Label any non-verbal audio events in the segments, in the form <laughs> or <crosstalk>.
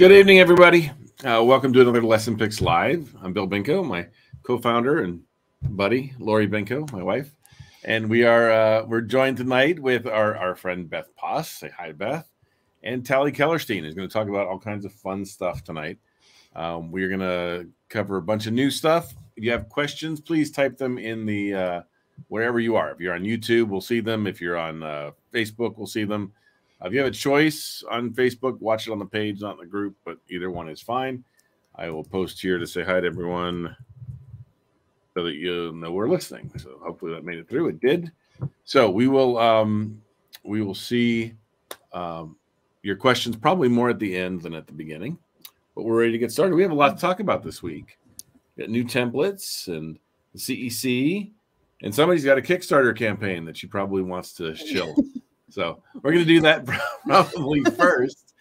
Good evening, everybody. Uh, welcome to another LessonPix Live. I'm Bill Benko, my co-founder and buddy, Lori Benko, my wife, and we are uh, we're joined tonight with our our friend Beth Poss. Say hi, Beth, and Tali Kellerstein is going to talk about all kinds of fun stuff tonight. Um, we're going to cover a bunch of new stuff. If you have questions, please type them in the uh, wherever you are. If you're on YouTube, we'll see them. If you're on uh, Facebook, we'll see them if you have a choice on Facebook, watch it on the page, not in the group, but either one is fine. I will post here to say hi to everyone so that you know we're listening. So hopefully that made it through. It did. So we will um, we will see um, your questions probably more at the end than at the beginning. But we're ready to get started. We have a lot to talk about this week. We got new templates and the CEC, and somebody's got a Kickstarter campaign that she probably wants to <laughs> shill. So we're going to do that <laughs> probably <laughs> first.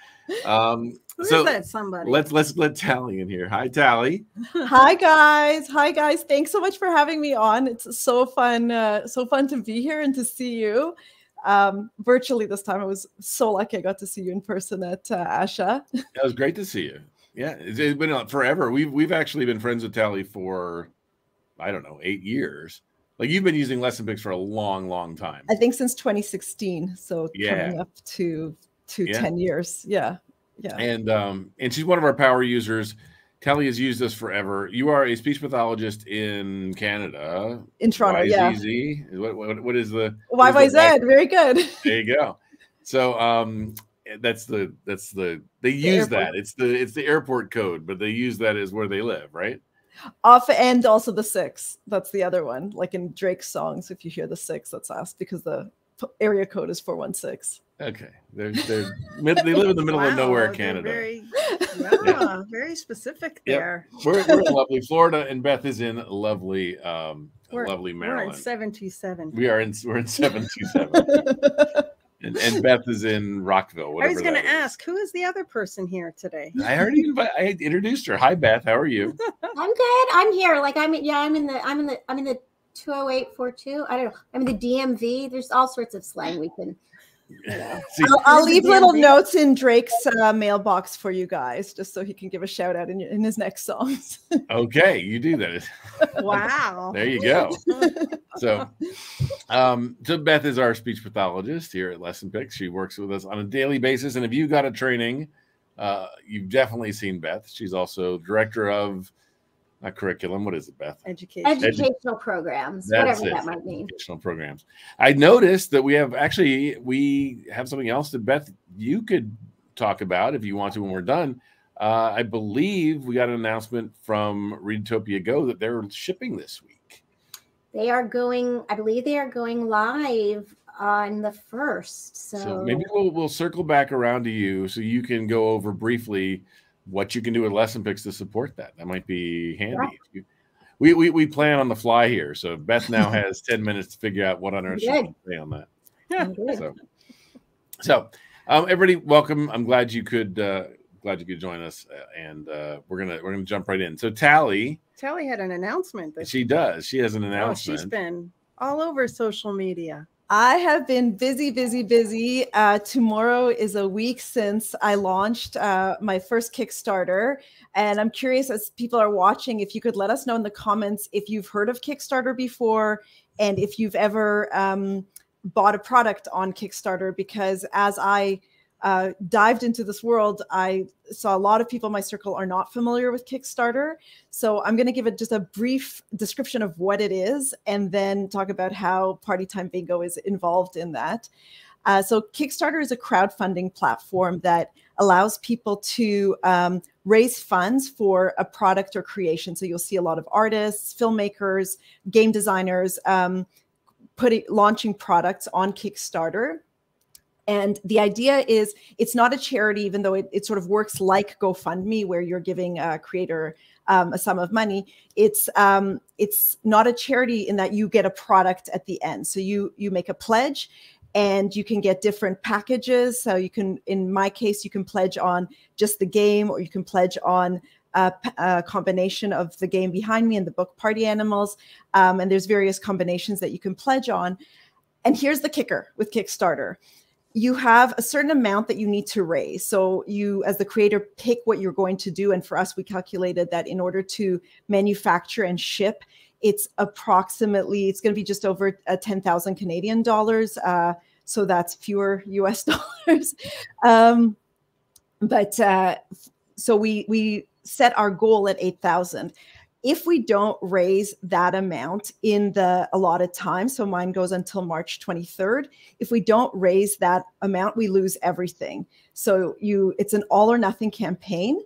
Um, Who so that somebody? let's let's let Tali in here. Hi, Tali. <laughs> Hi guys. Hi guys. Thanks so much for having me on. It's so fun, uh, so fun to be here and to see you um, virtually this time. I was so lucky I got to see you in person at uh, Asha. That was great to see you. Yeah, it's, it's been uh, forever. We've we've actually been friends with Tali for I don't know eight years. Like you've been using LessonPix for a long, long time. I think since 2016. So Yeah. coming up to to Yeah. 10 years. Yeah. Yeah. and um and she's one of our power users. Kelly has used this forever. You are a speech pathologist in Canada. in Toronto. Yeah. YZZ? What, what, what is the what is the YYZ. Very good. <laughs> There you go. So um that's the that's the they use that. It's the it's the airport code, but they use that as where they live, right? Off and also the six. That's the other one. Like in Drake's songs, if you hear the six, that's us because the area code is 416. Okay. They're they're mid, they live in the middle of nowhere, Canada. Very, <laughs> yeah, very specific Yep. there. We're, we're in lovely Florida, and Beth is in lovely um We're, lovely we're in Maryland. 727. We are in we're in seven two seven, and, and Beth is in Rockville. I was going to ask, who is the other person here today? I already invi- I introduced her. Hi, Beth. How are you? <laughs> I'm good. I'm here. Like I'm yeah, I'm in the I'm in the I'm in the 20842. I don't know. I'm in the DMV. There's all sorts of slang we can you know. See, <laughs> I'll, I'll leave little notes in Drake's uh, mailbox for you guys, just so he can give a shout out in, in his next songs. <laughs> okay, you do that. <laughs> Wow. There you go. So, um, so Beth is our speech pathologist here at LessonPix. She works with us on a daily basis, and if you got a training, uh, you've definitely seen Beth. She's also director of not curriculum. What is it, Beth? Education. educational programs, That's whatever it. that might mean. Educational programs. I noticed that we have actually we have something else that Beth you could talk about if you want to when we're done. Uh, I believe we got an announcement from Readtopia Go that they're shipping this week. They are going, I believe they are going live on the first. So, So maybe we'll we'll circle back around to you so you can go over briefly what you can do with LessonPix to support that. That might be handy. Yeah. We, we we plan on the fly here, so Beth now <laughs> has ten minutes to figure out what on earth she can say on that. I'm. <laughs> So, so um, everybody, welcome. I'm glad you could uh, glad you could join us, uh, and uh, we're gonna we're gonna jump right in. So Tali, Tali had an announcement. That she does. She has an oh, announcement. she's been all over social media. I have been busy, busy, busy. Uh, tomorrow is a week since I launched uh, my first Kickstarter. And I'm curious, as people are watching, if you could let us know in the comments if you've heard of Kickstarter before and if you've ever um, bought a product on Kickstarter. Because as I uh, dived into this world, I saw a lot of people in my circle are not familiar with Kickstarter. So I'm going to give it just a brief description of what it is and then talk about how Party Time Bingo is involved in that. Uh, so Kickstarter is a crowdfunding platform that allows people to um, raise funds for a product or creation. So you'll see a lot of artists, filmmakers, game designers um, putting launching products on Kickstarter. And the idea is it's not a charity, even though it, it sort of works like GoFundMe, where you're giving a creator um, a sum of money. It's um, it's not a charity in that you get a product at the end. So you you make a pledge, and you can get different packages. So you can, in my case, you can pledge on just the game, or you can pledge on a combination of the game behind me and the book Party Animals. Um, and there's various combinations that you can pledge on. And here's the kicker with Kickstarter you have a certain amount that you need to raise. So you, as the creator, pick what you're going to do. And for us, we calculated that in order to manufacture and ship, it's approximately it's going to be just over uh, 10,000 Canadian dollars. Uh, so that's fewer <laughs> US dollars. Um, but uh, so we we set our goal at 8,000 if we don't raise that amount in the allotted time, so mine goes until March 23rd, if we don't raise that amount, we lose everything. So you it's an all or nothing campaign.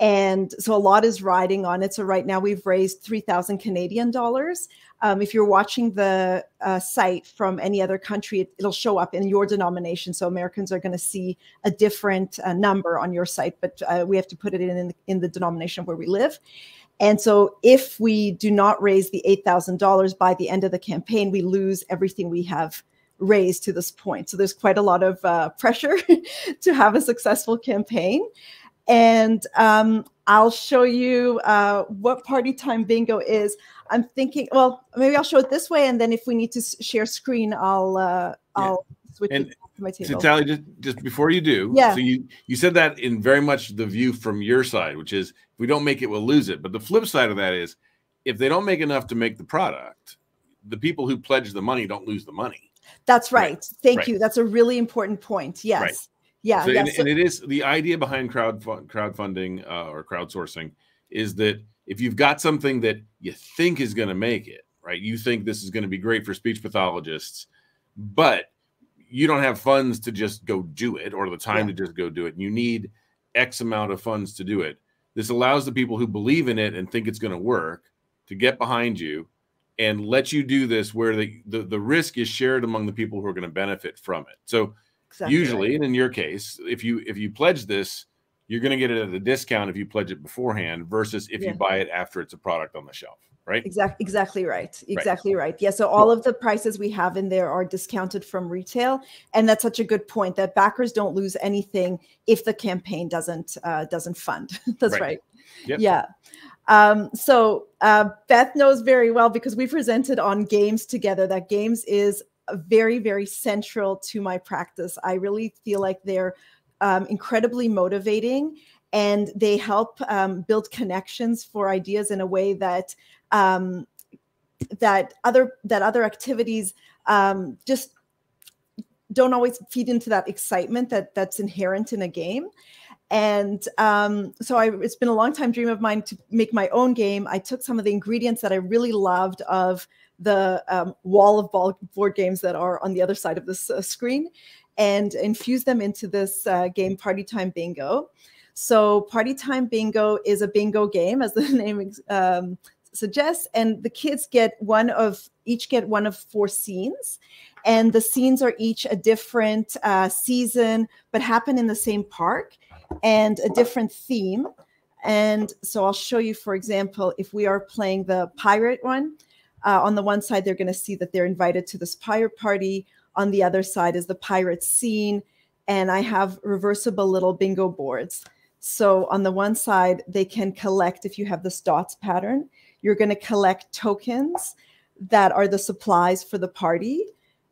And so a lot is riding on it. So right now we've raised 3,000 Canadian dollars. Um, if you're watching the uh, site from any other country, it, will show up in your denomination. So Americans are going to see a different uh, number on your site, but uh, we have to put it in, in the, in the denomination where we live. And so if we do not raise the $8,000 by the end of the campaign, we lose everything we have raised to this point. So there's quite a lot of uh, pressure <laughs> to have a successful campaign. And um, I'll show you uh, what party time bingo is. I'm thinking, well, maybe I'll show it this way. And then if we need to share screen, I'll, uh, I'll yeah. switch and, to my table. So Tali, just, just before you do, yeah. so you, you said that in very much the view from your side, which is if we don't make it, we'll lose it. But the flip side of that is if they don't make enough to make the product, the people who pledge the money don't lose the money. That's right. right. Thank right. you. That's a really important point. Yes. Right. Yeah. So, yeah. And, so, and, it is the idea behind crowd crowdfunding uh, or crowdsourcing is that if you've got something that you think is going to make it, right? You think this is going to be great for speech pathologists, but you don't have funds to just go do it or the time yeah. to just go do it. You need X amount of funds to do it. This allows the people who believe in it and think it's going to work to get behind you and let you do this where the, the, the risk is shared among the people who are going to benefit from it. So exactly usually, and in your case, if you if you pledge this, you're going to get it at a discount if you pledge it beforehand versus if yeah. you buy it after it's a product on the shelf right? Exactly, exactly right. Exactly right. right. Yeah. So all of the prices we have in there are discounted from retail, and that's such a good point that backers don't lose anything if the campaign doesn't uh, doesn't fund. <laughs> that's right. right. Yep. Yeah. Um, so uh, Beth knows very well because we presented on games together. That games is very very central to my practice. I really feel like they're um, incredibly motivating and they help um, build connections for ideas in a way that um, that other that other activities um, just don't always feed into that excitement that that's inherent in a game. And um, so I, it's been a long time dream of mine to make my own game. I took some of the ingredients that i really loved of the um, wall of ball board games that are on the other side of this uh, screen and infused them into this uh, game party time bingo. So party time bingo is a bingo game as the <laughs> name um, suggests and the kids get one of each get one of four scenes. And the scenes are each a different uh, season but happen in the same park and a different theme. And so i'll show you for example if we are playing the pirate one uh, on the one side they're going to see that they're invited to this pirate party. On the other side is the pirate scene and i have reversible little bingo boards. So on the one side they can collect if you have this dots pattern you're going to collect tokens that are the supplies for the party,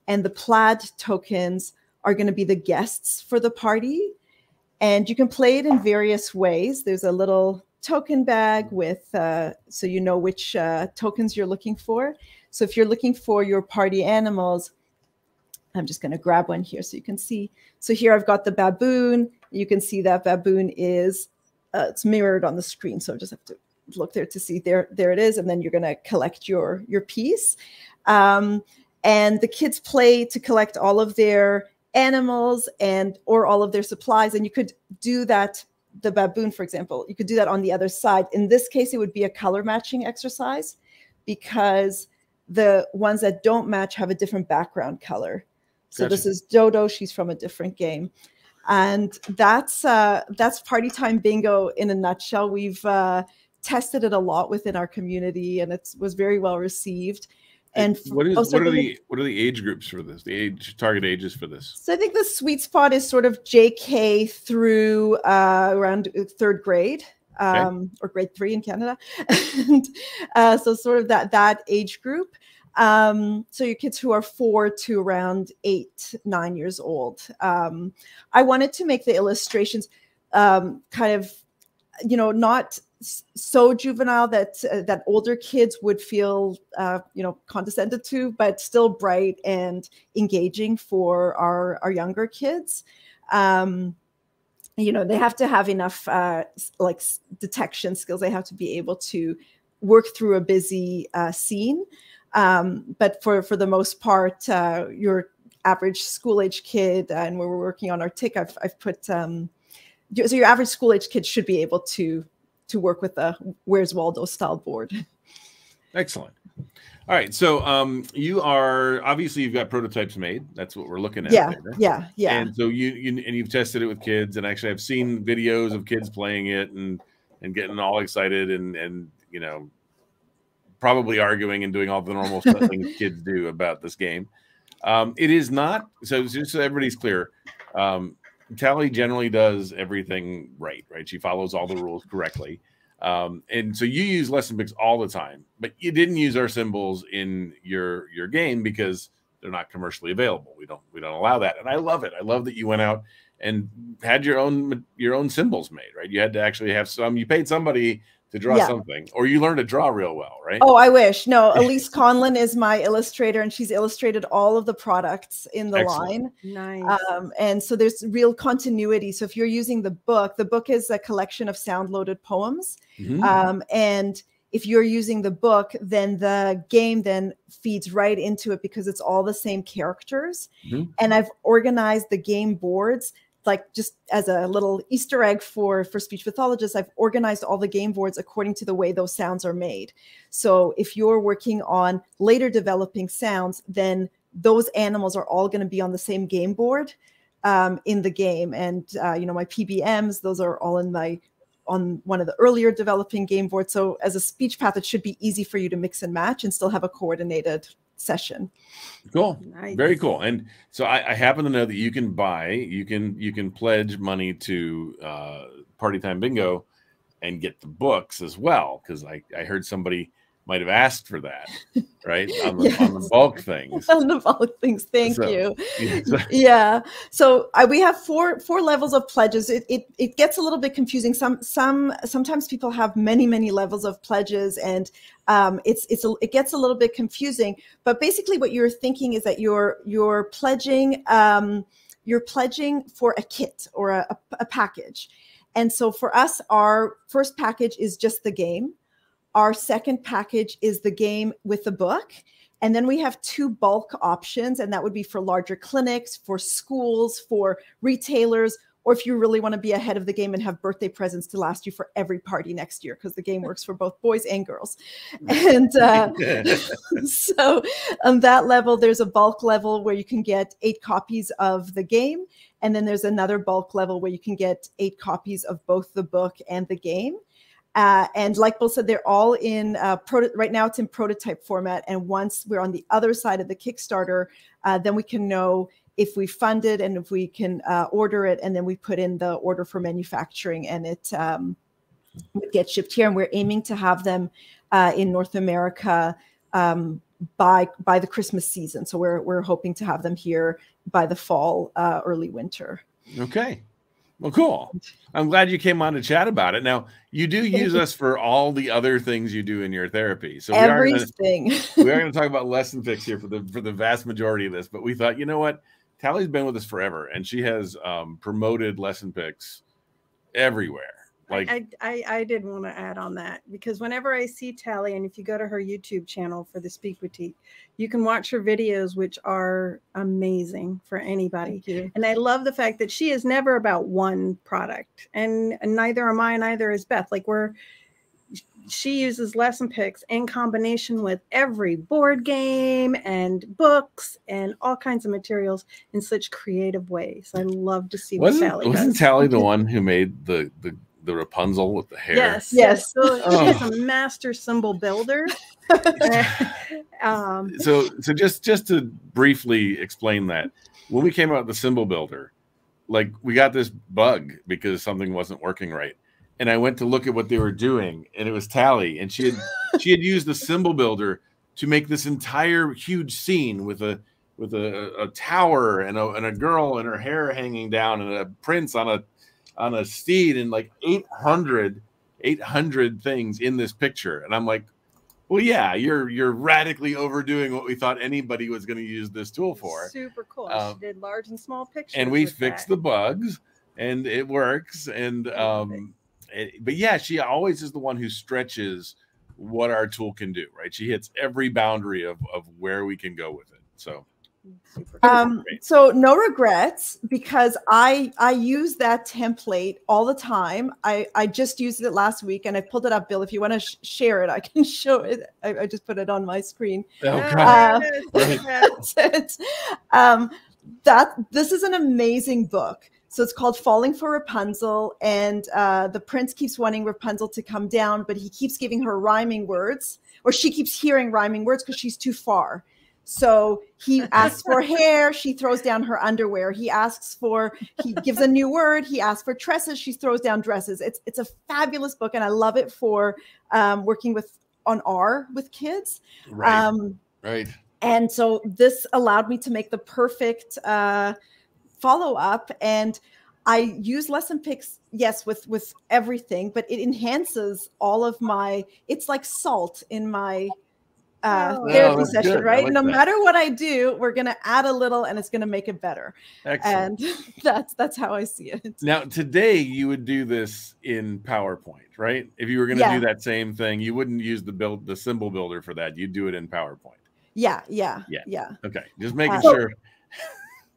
and the plaid tokens are going to be the guests for the party. And you can play it in various ways. There's a little token bag with, uh, so you know which uh, tokens you're looking for. So if you're looking for your party animals, I'm just going to grab one here so you can see. So here I've got the baboon. You can see that baboon is, uh, it's mirrored on the screen. So I just have to look there to see there there it is and then you're going to collect your your piece. Um, and the kids play to collect all of their animals and or all of their supplies and you could do that the baboon for example you could do that on the other side. In this case it would be a color matching exercise because the ones that don't match have a different background color. So gotcha. this is dodo she's from a different game. And that's uh that's party time bingo in a nutshell. We've uh tested it a lot within our community and it was very well received and what is what are the what are the age groups for this the age target ages for this so i think the sweet spot is sort of jk through uh, around third grade um, okay. or grade three in canada <laughs> and uh, so sort of that that age group Um, so your kids who are four to around eight, nine years old. Um, I wanted to make the illustrations um, kind of, you know, not so juvenile that uh, that older kids would feel uh, you know condescended to but still bright and engaging for our our younger kids. Um, you know they have to have enough uh, like detection skills. They have to be able to work through a busy uh, scene. Um, but for for the most part uh, your average school age kid and when we're working on our tick i've, I've put um, so your average school age kid should be able to to work with a Where's Waldo style board. Excellent. All right. So um, you are obviously you've got prototypes made. That's what we're looking at. Yeah. there. Yeah. Yeah. And so you, you and you've tested it with kids, and actually I've seen videos of kids playing it and and getting all excited and and you know probably arguing and doing all the normal stuff things <laughs> kids do about this game. Um, it is not so just so everybody's clear. Um, Tali generally does everything right, right? She follows all the rules correctly. Um, and so you use LessonPix all the time, but you didn't use our symbols in your your game because they're not commercially available. We don't we don't allow that. And I love it. I love that you went out and had your own your own symbols made, right? You had to actually have some you paid somebody to draw Yeah. something or you learn to draw real well, right? Oh, I wish. No, <laughs> Elise Conlin is my illustrator, and she's illustrated all of the products in the Excellent. line. Nice. Um, and so there's real continuity. So if you're using the book, the book is a collection of sound loaded poems. Mhm. Um, and if you're using the book, then the game then feeds right into it because it's all the same characters. Mhm. And I've organized the game boards like just as a little Easter egg for for speech pathologists. I've organized all the game boards according to the way those sounds are made. So if you're working on later developing sounds, then those animals are all going to be on the same game board um, in the game. And uh, you know my PBMs, those are all in my on one of the earlier developing game boards. So as a speech path, it should be easy for you to mix and match and still have a coordinated session. Cool. nice. Very cool. And so I, I happen to know that you can buy, you can you can pledge money to uh, Party Time Bingo and get the books as well. Because I, I heard somebody might have asked for that, right? On the, on the bulk things. <laughs> on the bulk things. Thank So, you. Yeah, so- <laughs> yeah so I, we have four four levels of pledges it, it it gets a little bit confusing some some sometimes people have many many levels of pledges and um, it's it's a, it gets a little bit confusing but basically what you're thinking is that you're you're pledging um, you're pledging for a kit or a, a, a package and so for us our first package is just the game our second package is the game with the book and then we have two bulk options, and that would be for larger clinics, for schools, for retailers, or if you really want to be ahead of the game and have birthday presents to last you for every party next year, because the game works for both boys and girls. And uh, <laughs> <laughs> so on that level, there's a bulk level where you can get eight copies of the game. And then there's another bulk level where you can get eight copies of both the book and the game. Uh, and like Bill said, they're all in uh, right now. It's in prototype format, and once we're on the other side of the Kickstarter, uh, then we can know if we fund it and if we can uh, order it, and then we put in the order for manufacturing, and it um, would get shipped here. And we're aiming to have them uh, in North America um, by by the Christmas season. So we're we're hoping to have them here by the fall, uh, early winter. okay. Well, cool. I'm glad you came on to chat about it. Now, you do <laughs> use us for all the other things you do in your therapy. So we are gonna, Everything. we are <laughs> going to talk about LessonPix here for the for the vast majority of this, but we thought, you know what, Tali's been with us forever, and she has um, promoted LessonPix everywhere. Like, I, I, I did want to add on that because whenever I see Tali, and if you go to her YouTube channel for the Speak Boutique, you can watch her videos, which are amazing for anybody. Thank you. And I love the fact that she is never about one product, and, and neither am I, neither is Beth. Like we're she uses LessonPix in combination with every board game and books and all kinds of materials in such creative ways. I love to see what wasn't Tali wasn't does. Tali the <laughs> one who made the the the Rapunzel with the hair? Yes, Yes. So Oh. she's a master symbol builder. <laughs> um, so so just just to briefly explain that when we came out with the symbol builder like we got this bug because something wasn't working right and i went to look at what they were doing and it was tally and she had she had used the symbol builder to make this entire huge scene with a with a, a tower and a, and a girl and her hair hanging down and a prince on a on a steed and like 800 800 things in this picture and i'm like well yeah you're you're radically overdoing what we thought anybody was going to use this tool for Super cool. Um, she did large and small pictures. and we fixed that. the bugs and it works and um it- but yeah she always is the one who stretches what our tool can do right she hits every boundary of of where we can go with it so. Um, so no regrets because I I use that template all the time. I I just used it last week and I pulled it up, Bill. If you want to sh- share it, I can <laughs> show it. I, I just put it on my screen. oh god Uh, <laughs> there. That's it. Um, that this is an amazing book. So it's called Falling for Rapunzel, and uh, the prince keeps wanting Rapunzel to come down, but he keeps giving her rhyming words, or she keeps hearing rhyming words because she's too far. So he asks for hair, she throws down her underwear. He asks for, he gives a new word. He asks for tresses, she throws down dresses. It's it's a fabulous book, and I love it for um, working with on R with kids. right Um, right and so this allowed me to make the perfect uh, follow up and i use LessonPix yes with with everything but it enhances all of my it's like salt in my uh, Oh, therapy that's session good. Right? like no that. matter what i do we're going to add a little and it's going to make it better. Excellent. And <laughs> that's that's how i see it. Now today you would do this in powerpoint right? If you were going to Yeah. do that same thing you wouldn't use the build the symbol builder for that. You'd do it in powerpoint. Yeah yeah Yeah. yeah. Okay. Just making Uh, sure.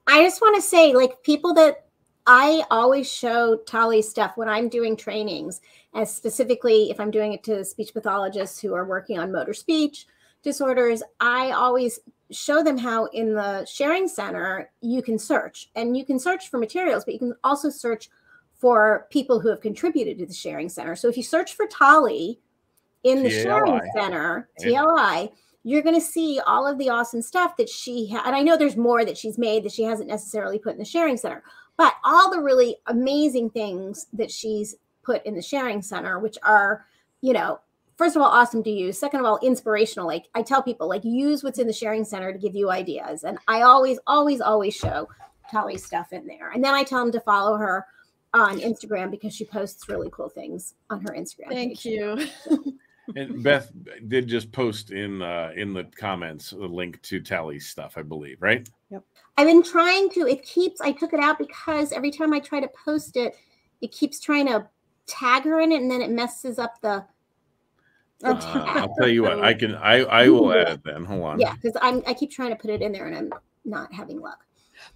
I just want to say, like, people that I always show Tali stuff when I'm doing trainings, as specifically if I'm doing it to speech pathologists who are working on motor speech disorders, I always show them how in the sharing center you can search and you can search for materials, but you can also search for people who have contributed to the sharing center. So if you search for Tali in the sharing center, TLI, you're going to see all of the awesome stuff that she had. And I know there's more that she's made that she hasn't necessarily put in the sharing center, but all the really amazing things that she's put in the sharing center, which are, you know, first of all, awesome to use. Second of all, inspirational. Like I tell people, like use what's in the sharing center to give you ideas. And I always, always, always show Tali's stuff in there. And then I tell them to follow her on Instagram because she posts really cool things on her Instagram. thank page. you <laughs> And Beth did just post in uh, in the comments a link to Tali's stuff, I believe, right? Yep. I've been trying to. It keeps. I took it out because every time I try to post it, it keeps trying to tag her in it, and then it messes up the. The Uh. I'll tell you what, I can <laughs> I I will add it then. Hold on. Yeah, because I'm. I keep trying to put it in there, and I'm not having luck.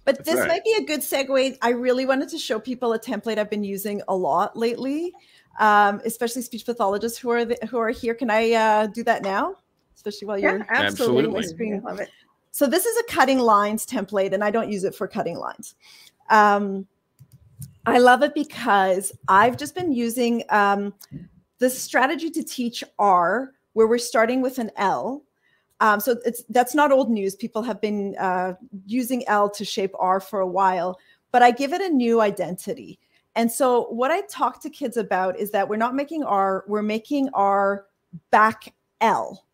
But That's this right. might be a good segue. I really wanted to show people a template I've been using a lot lately, um, especially speech pathologists who are the, who are here. Can I uh, do that now? Especially while you're. absolutely. Absolutely. I love it. So this is a cutting lines template, and I don't use it for cutting lines. Um, I love it because I've just been using um, this strategy to teach R, where we're starting with an L. Um, so it's that's not old news. People have been uh, using L to shape R for a while, but I give it a new identity. And so what I talk to kids about is that we're not making R, we're making R back L.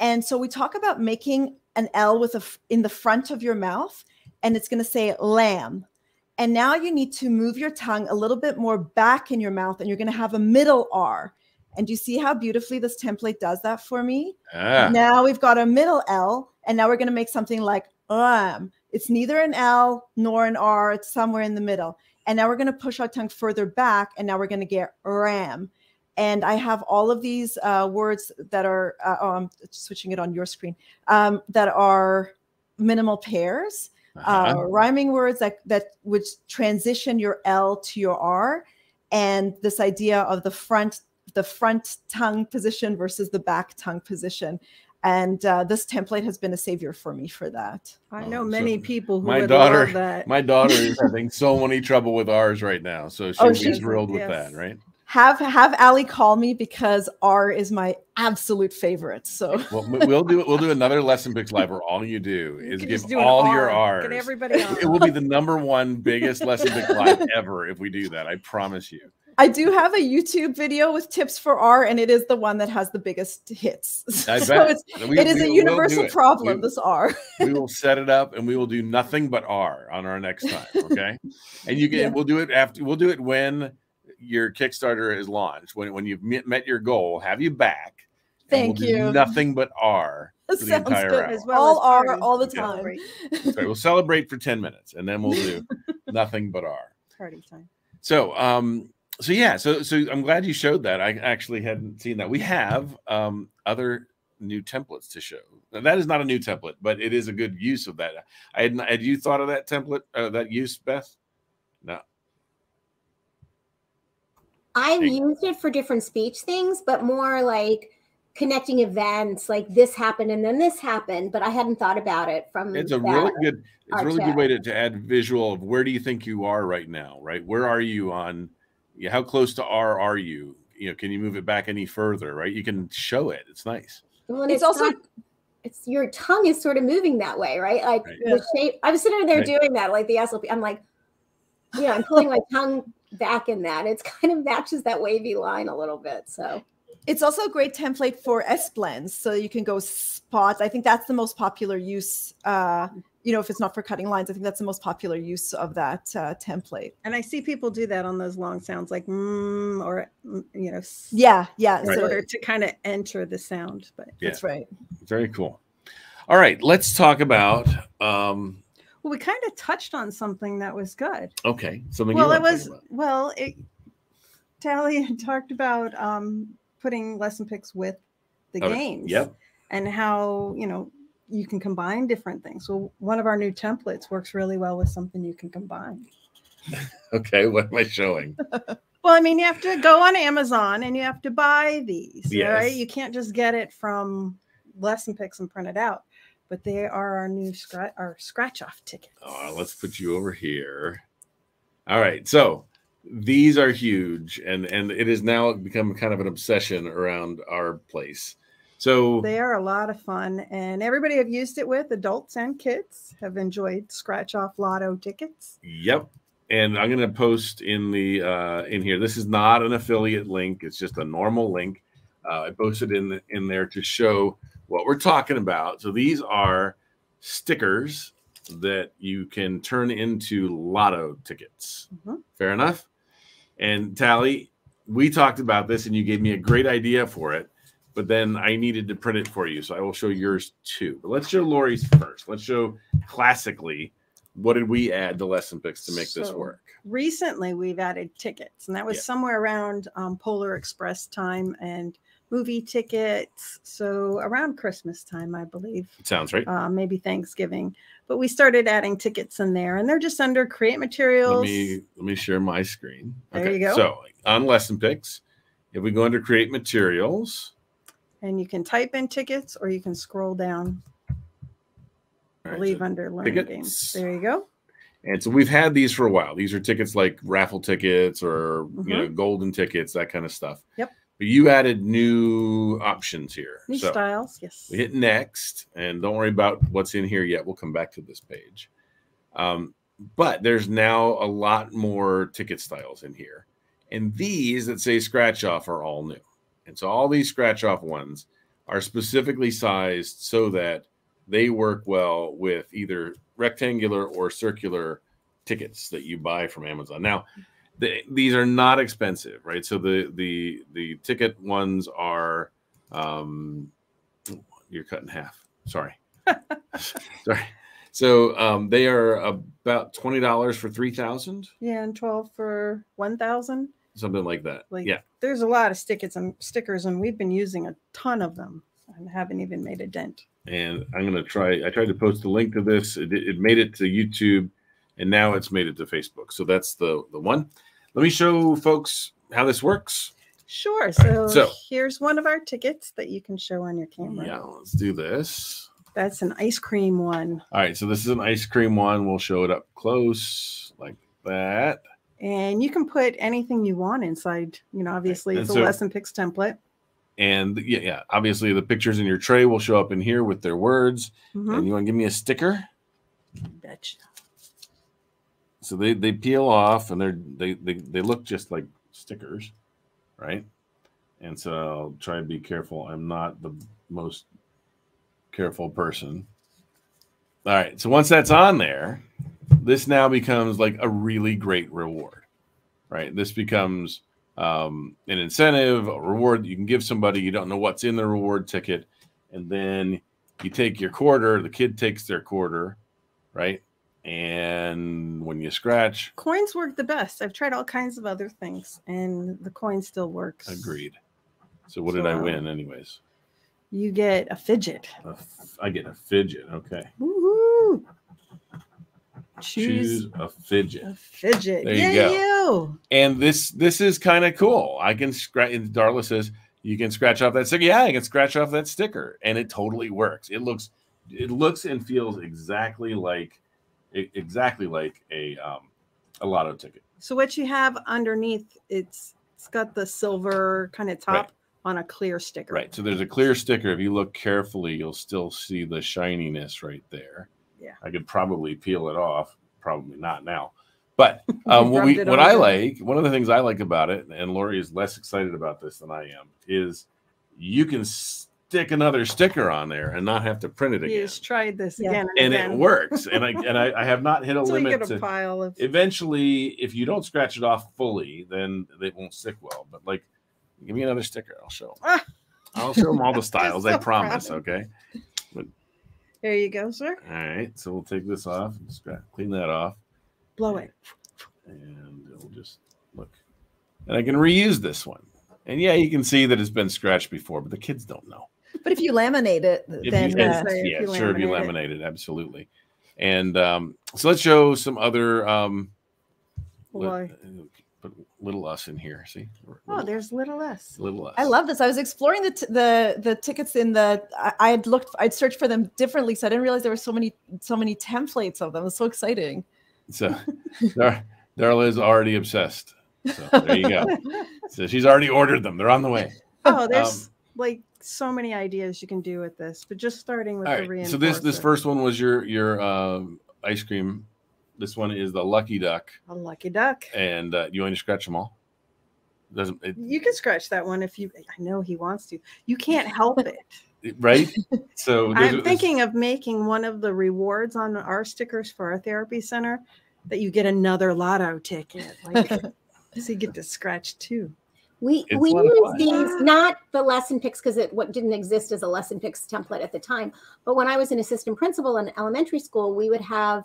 And so we talk about making an L with a in the front of your mouth, and it's going to say lamb. And now you need to move your tongue a little bit more back in your mouth, and you're going to have a middle R. And do you see how beautifully this template does that for me? Ah, Now we've got a middle L, and now we're going to make something like lamb. It's neither an L nor an R, it's somewhere in the middle. And now we're going to push our tongue further back, and now we're going to get ram. And I have all of these uh, words that are, uh, oh, I'm switching it on your screen, um, that are minimal pairs, uh-huh. uh, rhyming words that, that would transition your L to your R. And this idea of the front the front tongue position versus the back tongue position. And uh, this template has been a savior for me for that. I Oh, know so many people who my would daughter- love that. My daughter is <laughs> having so many trouble with ours right now, so she'll Oh, be she's- thrilled with that, right? Have have Ali call me because R is my absolute favorite. So Well, we- we'll do we'll do another LessonPix live where all you do is can give do all your R, R's. Get everybody on. It will be the number one biggest lesson pick live ever if we do that. I promise you. I do have a YouTube video with tips for R, and it is the one that has the biggest hits. <laughs> I so bet. it's, We- it is we a will do universal problem. We- This R. we will set it up and we will do nothing but R on our next time. Okay. and you <laughs> can, Yeah. we'll do it after, we'll do it when your Kickstarter is launched. When, when you've met, met your goal, have you back. and Thank we'll do you. Nothing but R <laughs> for the Sounds entire good. hour. As well all as R party all the time. celebrate. Sorry, we'll celebrate for 10 minutes and then we'll do <laughs> nothing but R. Party time. So, um, so yeah, so so I'm glad you showed that. I actually hadn't seen that. We have um other new templates to show. Now, that is not a new template, but it is a good use of that. I had had you thought of that template, uh, that use, Beth? No. I've Hey. used it for different speech things, but more like connecting events, like this happened and then this happened. But I hadn't thought about it from. It's a really good, it's a our really good way to, to add visual of where do you think you are right now, right? Where are you on yeah, how close to R are you? You know, can you move it back any further, right? You can show it. It's nice. Well, and It's also- not- it's your tongue is sort of moving that way, right? Like Right. the shape. I was sitting there Right. doing that, like the SLP. I'm like, you know, I'm pulling my tongue back in that. It's <laughs> kind of matches that wavy line a little bit. So It's also a great template for S blends, so you can go spots. I think that's the most popular use. Uh, you know, if it's not for cutting lines, I think that's the most popular use of that uh, template. And I see people do that on those long sounds like mm, or mm, you know, Yeah, yeah. in Right. So order to kind of enter the sound. But Yeah. that's right. Very cool. All right, let's talk about um well, we kind of touched on something that was good. okay, something well, it was well, it Tali had talked about um putting LessonPix with the Okay, games. Yep. And how, you know, you can combine different things. So one of our new templates works really well with something you can combine. <laughs> Okay, what am I showing? <laughs> Well, I mean, you have to go on Amazon and you have to buy these, right? Yes. You can't just get it from LessonPix and print it out. But they are our new scratch our scratch off tickets. Oh, let's put you over here. All right, so these are huge, and and it has now become kind of an obsession around our place. So They are a lot of fun, and everybody I've used it with, adults and kids, have enjoyed scratch off lotto tickets. Yep. And I'm going to post in the uh, in here. This is not an affiliate link. It's just a normal link. Uh, I posted in the, in there to show what we're talking about. So these are stickers that you can turn into lotto tickets. Mhm. Fair enough. And Tali, we talked about this, and you gave me a great idea for it. But then I needed to print it for you, so I will show yours too. But let's show Lori's first. Let's show classically what did we add to LessonPix to make this work? Recently, we've added tickets, and that was Yeah. somewhere around um, Polar Express time and movie tickets. So around Christmas time, I believe. Sounds right. uh, maybe Thanksgiving. But we started adding tickets in there, and they're just under create materials. Let me let me share my screen. There you go. So on LessonPix, if we go under create materials, and you can type in tickets, or you can scroll down. Right, believe so- under learning tickets. games. There you go. and so we've had these for a while. These are tickets like raffle tickets or you Mhm. know golden tickets, that kind of stuff. Yep. But you added new options here. New so styles, yes. we hit next, and don't worry about what's in here yet. We'll come back to this page. Um, but there's now a lot more ticket styles in here. And these that say scratch off are all new. And so all these scratch off ones are specifically sized so that they work well with either rectangular or circular tickets that you buy from Amazon. Now, the, these are not expensive, right? So the the the ticket ones are um you're cut in half. Sorry. <laughs> Sorry. So um they are about twenty dollars for three thousand, yeah, and 12 for 1,000. something like that. Like, yeah. there's a lot of stickers and stickers, and we've been using a ton of them and haven't even made a dent. and I'm gonna try. I tried to post a link to this. It, it made it to YouTube, and now it's made it to Facebook. So that's the the one. Let me show folks how this works. Sure. right, So, so- here's one of our tickets that you can show on your camera. Yeah, let's do this. That's an ice cream one. All right, so this is an ice cream one. We'll show it up close like that. And you can put anything you want inside. You know, obviously, it's a so- LessonPix template. And yeah, yeah, obviously the pictures in your tray will show up in here with their words. Mhm. And you want to give me a sticker? Betcha. So they they peel off and they're they they, they look just like stickers, right? And so I'll try to be careful. I'm not the most careful person. All right. So once that's on there, this now becomes like a really great reward, right? This becomes um, an incentive, a reward you can give somebody. You don't know what's in the reward ticket. And then you take your quarter, the kid takes their quarter, right? And when you scratch, Coins work the best. I've tried all kinds of other things, and the coin still works. agreed. So what did I win, anyways? You get a fidget. A I get a fidget. Okay. Woohoo! Choose Choose a fidget. a fidget. There you go. you! And this this is kind of cool. I can scratch. And Darla says you can scratch off that sticker. Yeah, I can scratch off that sticker, and it totally works. It looks it looks and feels exactly like exactly like a um, a lotto ticket. So what you have underneath, it's it's got the silver kind of top Right. on a clear sticker. Right. So there's a clear sticker. If you look carefully, you'll still see the shininess right there. Yeah. I could probably peel it off. Probably not now. But <laughs> um, what we what I like, one of the things I like about it, and Lori is less excited about this than I am, is you can stick another sticker on there and not have to print it You again. just tried this Yeah. again And again. it works. And I <laughs> and I, I have not hit a Until you limit get a to pile of eventually if you don't scratch it off fully, then it won't stick well. But like give me another sticker, I'll show 'em. Ah. <laughs> I'll show them all the <laughs> styles, I promise. proud. Okay. There you go, sir. All right, so we'll take this off, and scra- clean that off, Blow it. and it'll just look. And I can reuse this one. And yeah, you can see that it's been scratched before, but the kids don't know. But if you laminate it, If then you, uh, and- if yeah, you sure, if you laminate laminate it, absolutely. And um, so let's show some other um, li- Why? put little us in here. See, Oh, there's little s. little us. I love this. I was exploring the t- the the tickets in the. I, I had looked. I'd searched for them differently, so I didn't realize there were so many so many templates of them. It's so exciting. So Dar- Darla is already obsessed. So there you go. <laughs> So she's already ordered them. They're on the way. Oh, there's Um, like so many ideas you can do with this, but just starting with All the right. So this this first one was your your um, ice cream. This one is the Lucky Duck, a lucky duck. and uh, you want to scratch them all? Doesn't it, You can scratch that one if you. I know he wants to. You can't help it. <laughs> right? <laughs> So I'm thinking of making one of the rewards on our stickers for our therapy center that you get another lotto ticket. Like, <laughs> so you get to scratch too. We It's we use these not the LessonPix because it what didn't exist as a LessonPix template at the time. But when I was an assistant principal in elementary school, we would have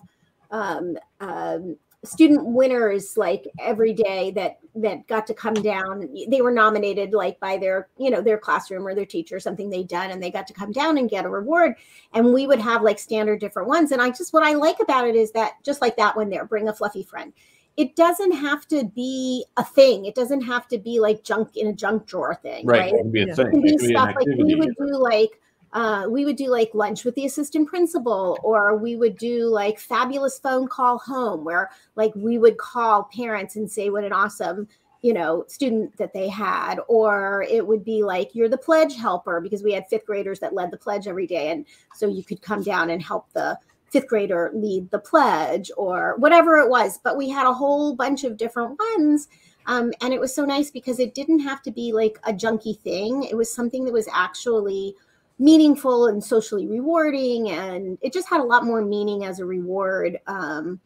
um, um, student winners like every day that that got to come down. They were nominated like by their you know their classroom or their teacher something they'd done, and they got to come down and get a reward. And we would have like standard different ones. And I just what I like about it is that just like that one there, bring a fluffy friend it doesn't have to be a thing. It doesn't have to be like junk in a junk drawer thing, right. right? It can be a Yeah. thing. It can be It can be stuff like we would do like uh, we would do like lunch with the assistant principal, or we would do like fabulous phone call home, where like we would call parents and say what an awesome you know student that they had, or it would be like you're the pledge helper because we had fifth graders that led the pledge every day, and so you could come down and help the fifth grader lead the pledge or whatever it was. But we had a whole bunch of different ones. Um, and it was so nice because it didn't have to be like a junky thing. It was something that was actually meaningful and socially rewarding. And it just had a lot more meaning as a reward um,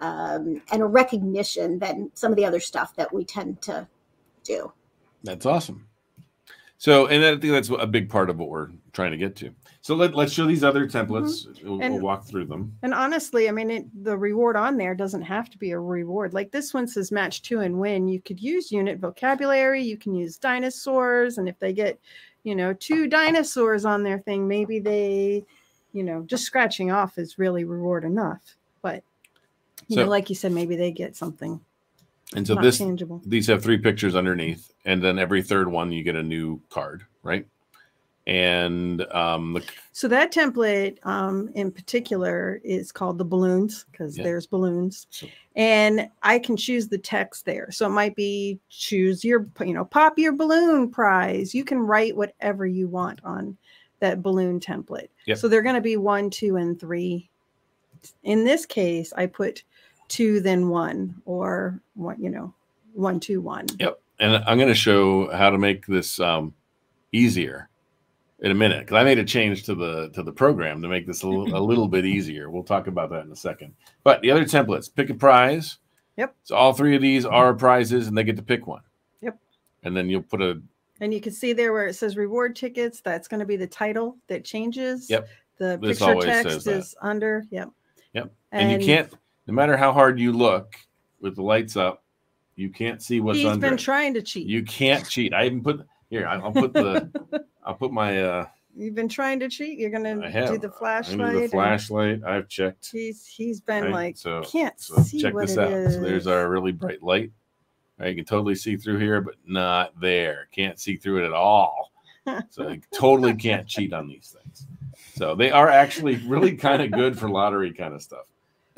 um, and a recognition than some of the other stuff that we tend to do. That's awesome. So, and I think that's a big part of what we're trying to get to. So let, let's show these other templates. We'll, we'll Mm-hmm. And- walk through them. And honestly, I mean, it, the reward on there doesn't have to be a reward. Like this one says match two and win. You could use unit vocabulary. You can use dinosaurs. And if they get, you know, two dinosaurs on their thing, maybe they, you know, just scratching off is really reward enough. But, you So- know, like you said, maybe they get something And so not this tangible. these have three pictures underneath, and then every third one you get a new card, right? And um, the, So that template um, in particular is called the balloons because Yeah. there's balloons, So- and I can choose the text there. So it might be choose your, you know, pop your balloon prize. You can write whatever you want on that balloon template. Yep. So they're going to be one, two, and three. In this case, I put two, then one, or what, you know, one two one. Yep. And I'm going to show how to make this um, easier in a minute because I made a change to the to the program to make this a little, a little bit easier. We'll talk about that in a second. But the other templates, pick a prize. Yep. So all three of these are prizes, and they get to pick one. Yep. And then you'll put a And you can see there where it says reward tickets, that's going to be the title that changes. Yep. The This picture text that. is under. Yep. Yep. and, you can't no matter how hard you look with the lights up, you can't see what's He's under. He's been trying to cheat. You can't cheat. I even put here. I'll put the. <laughs> I'll put my. uh You've been trying to cheat. You're gonna have do the flashlight. do the flashlight. I've checked. He's he's been right? like so can't so see check what this it out. is. So there's our really bright light. Right, you can totally see through here, but not there. Can't see through it at all. <laughs> So you totally can't cheat on these things. So they are actually really kind of good for lottery kind of stuff.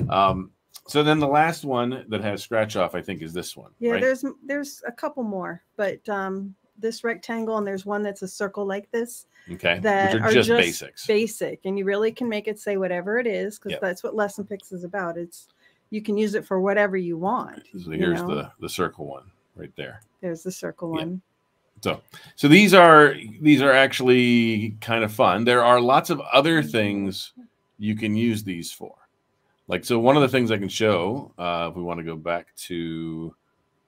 Um, so then the last one that has scratch off, I think, is this one. Yeah, right? there's there's a couple more, but um this rectangle and there's one that's a circle like this okay, that which are, are just, just basics. basic and you really can make it say whatever it is because Yep. that's what LessonPix is about it's you can use it for whatever you want so you here's know? the the circle one right there. there's the circle one So, so these are these are actually kind of fun. There are lots of other things you can use these for. Like so, one of the things I can show, uh, if we want to go back to,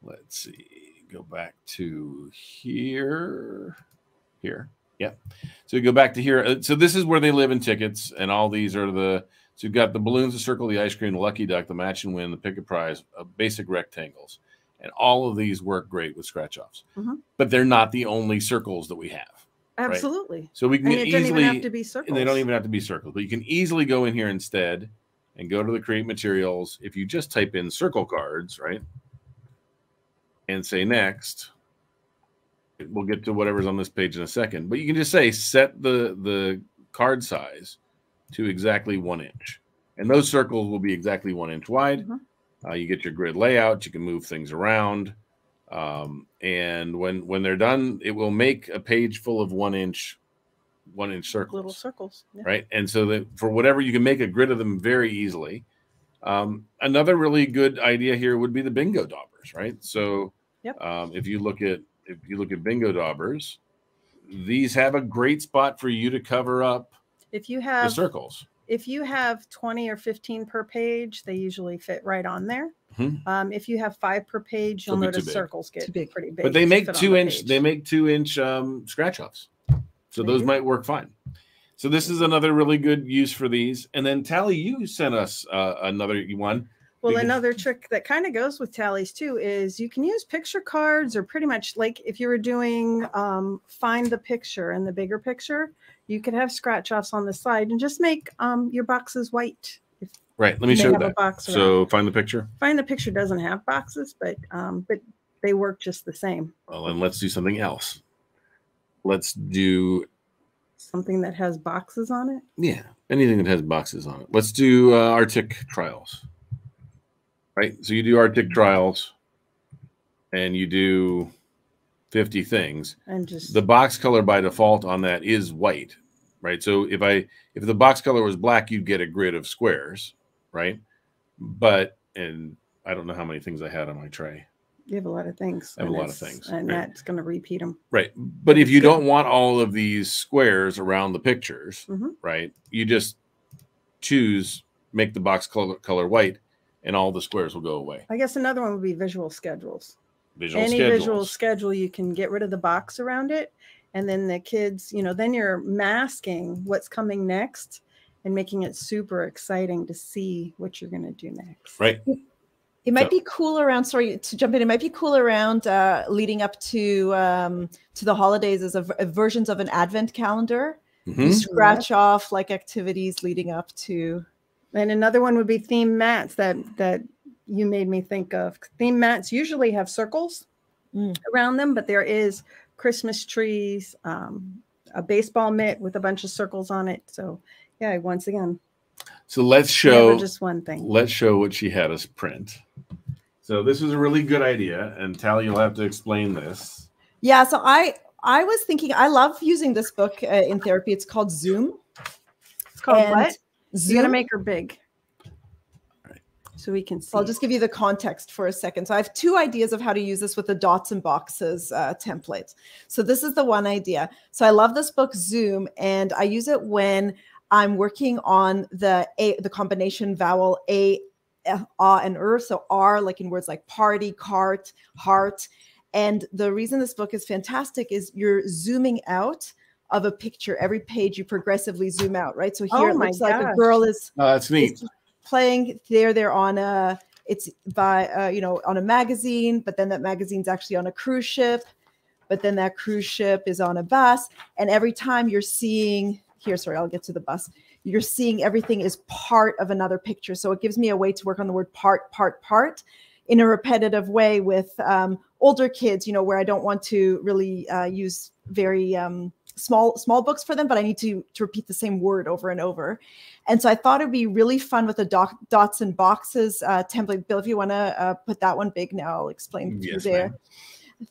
let's see, go back to here, here, yeah. So we go back to here. Uh, So this is where they live in tickets, and all these are the. So you've got the balloons, the circle, the ice cream, the lucky duck, the match and win, the pick a prize, uh, basic rectangles, and all of these work great with scratch offs. Mhm. But they're not the only circles that we have. absolutely So we can it doesn't easily. even have to be circles And they don't even have to be circles, but you can easily go in here instead and go to the create materials. If you just type in circle cards, right, and say next, we'll get to whatever's on this page in a second. But you can just say set the the card size to exactly one inch, and those circles will be exactly one inch wide. Mhm. Uh, you get your grid layout. You can move things around, um, and when when they're done, it will make a page full of one inch one inch circles little circles yeah. right? And so that for whatever you can make a grid of them very easily. Um, another really good idea here would be the bingo daubers, right? So Yep. um, if you look at if you look at bingo daubers, these have a great spot for you to cover up if you the have circles. if you have 20 or 15 per page they usually fit right on there Mhm. um, if you have five per page you'll They'll notice circles get big. pretty big But they make two the inch page. they make two inch um, scratch offs, so They those might work fine. So this is another really good use for these. And then Tali, you sent us uh, another one. Well, another trick that kind of goes with tallies too is you can use picture cards or pretty much like if you were doing um, find the picture and the bigger picture, you could have scratch offs on the side and just make um, your boxes white. Right, let me show you that. box around. So find the picture. find the picture doesn't have boxes, but um, but they work just the same. Well, and let's do something else. Let's do Something that has boxes on it. yeah anything that has boxes on it. Let's do uh, Arctic trials. Right, so you do Arctic trials, and you do fifty things. And just The box color by default on that is white, right? So if I if the box color was black, you'd get a grid of squares, right? But and I don't know how many things I had on my tray. You have a lot of things. I have a lot of things, and right. that's going to repeat them. Right. But if you Good. don't want all of these squares around the pictures, Mhm. right, you just choose make the box color, color white and all the squares will go away. I guess another one would be visual schedules. Visual any schedules. visual schedule you can get rid of the box around it and then the kids you know then you're masking what's coming next and making it super exciting to see what you're going to do next right. It might So- be cool around. Sorry to jump in. It might be cool around uh, leading up to um, to the holidays as a, v- a versions of an advent calendar. You Mhm. scratch off like activities leading up to. and another one would be theme mats that that you made me think of theme mats usually have circles Mm. around them but there is christmas trees um, a baseball mitt with a bunch of circles on it so yeah once again So let's never show just one thing let's show what she had us print. So this was a really good idea, and Tali, you'll have to explain this. Yeah. So I I was thinking I love using this book uh, in therapy. It's called Zoom. it's called and what you Zoom. gotta make her big so we can see. So I'll just give you the context for a second. So I have two ideas of how to use this with the dots and boxes uh, template. So this is the one idea. So I love this book Zoom, and I use it when I'm working on the a the combination vowel a, ah, and er. So R, like in words like party, cart, heart. And the reason this book is fantastic is you're zooming out of a picture. Every page you progressively zoom out, right? So here Oh it my looks like a girl is Oh, that's neat. is playing there they're on a it's by uh, you know on a magazine but then that magazine's actually on a cruise ship but then that cruise ship is on a bus and every time you're seeing here sorry i'll get to the bus you're seeing everything is part of another picture so it gives me a way to work on the word part part part in a repetitive way with um, older kids you know where i don't want to really uh, use very um, small small books for them but i need to to repeat the same word over and over and so I thought it'd be really fun with the doc, dots and boxes uh, template. Bill, if you want to uh, put that one big now, I'll explain Yes, there.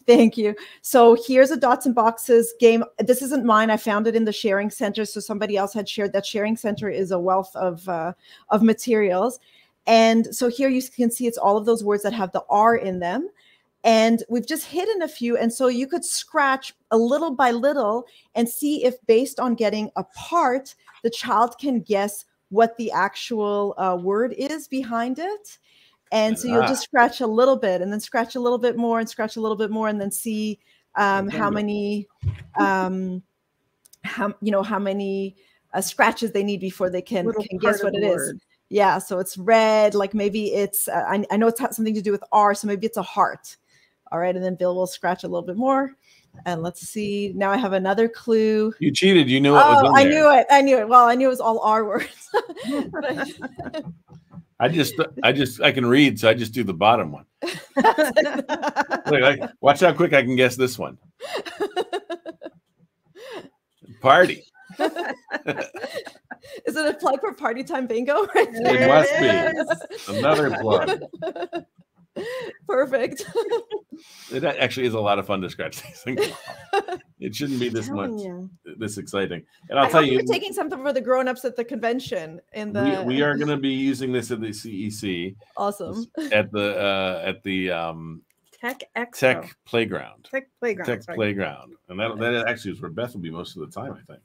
Thank you. So here's a dots and boxes game. This isn't mine. I found it in the sharing center. So somebody else had shared that sharing center is a wealth of uh, of materials. And so here you can see it's all of those words that have the R in them. And we've just hidden a few. And so you could scratch a little by little and see if based on getting a part, the child can guess what the actual uh, word is behind it. And so you'll just scratch a little bit and then scratch a little bit more and scratch a little bit more and then see um, how many, um, how, you know, how many uh, scratches they need before they can, can guess what it is. word. Yeah, so it's red. Like maybe it's uh, I, I know it's something to do with R, so maybe it's a heart. All right, and then Bill will scratch a little bit more, and let's see. Now I have another clue. You cheated. You knew what was Oh, I there. knew it. I knew it. Well, I knew it was all R words. <laughs> <laughs> I just, I just, I can read, so I just do the bottom one. <laughs> Look, watch how quick I can guess this one. Party. Is it a plug for party time bingo? Right It must be. Another plug. <laughs> Perfect. It actually is a lot of fun to scratch these things. <laughs> off. It shouldn't be this much, you. this exciting. And I'll I tell you, you're taking something for the grown-ups at the convention. In the we, we are going to be using this at the CEC awesome. at the uh, at the um, Tech Expo. Tech Playground. Tech Playground. Tech sorry. Playground, and that that actually is where Beth will be most of the time, I think.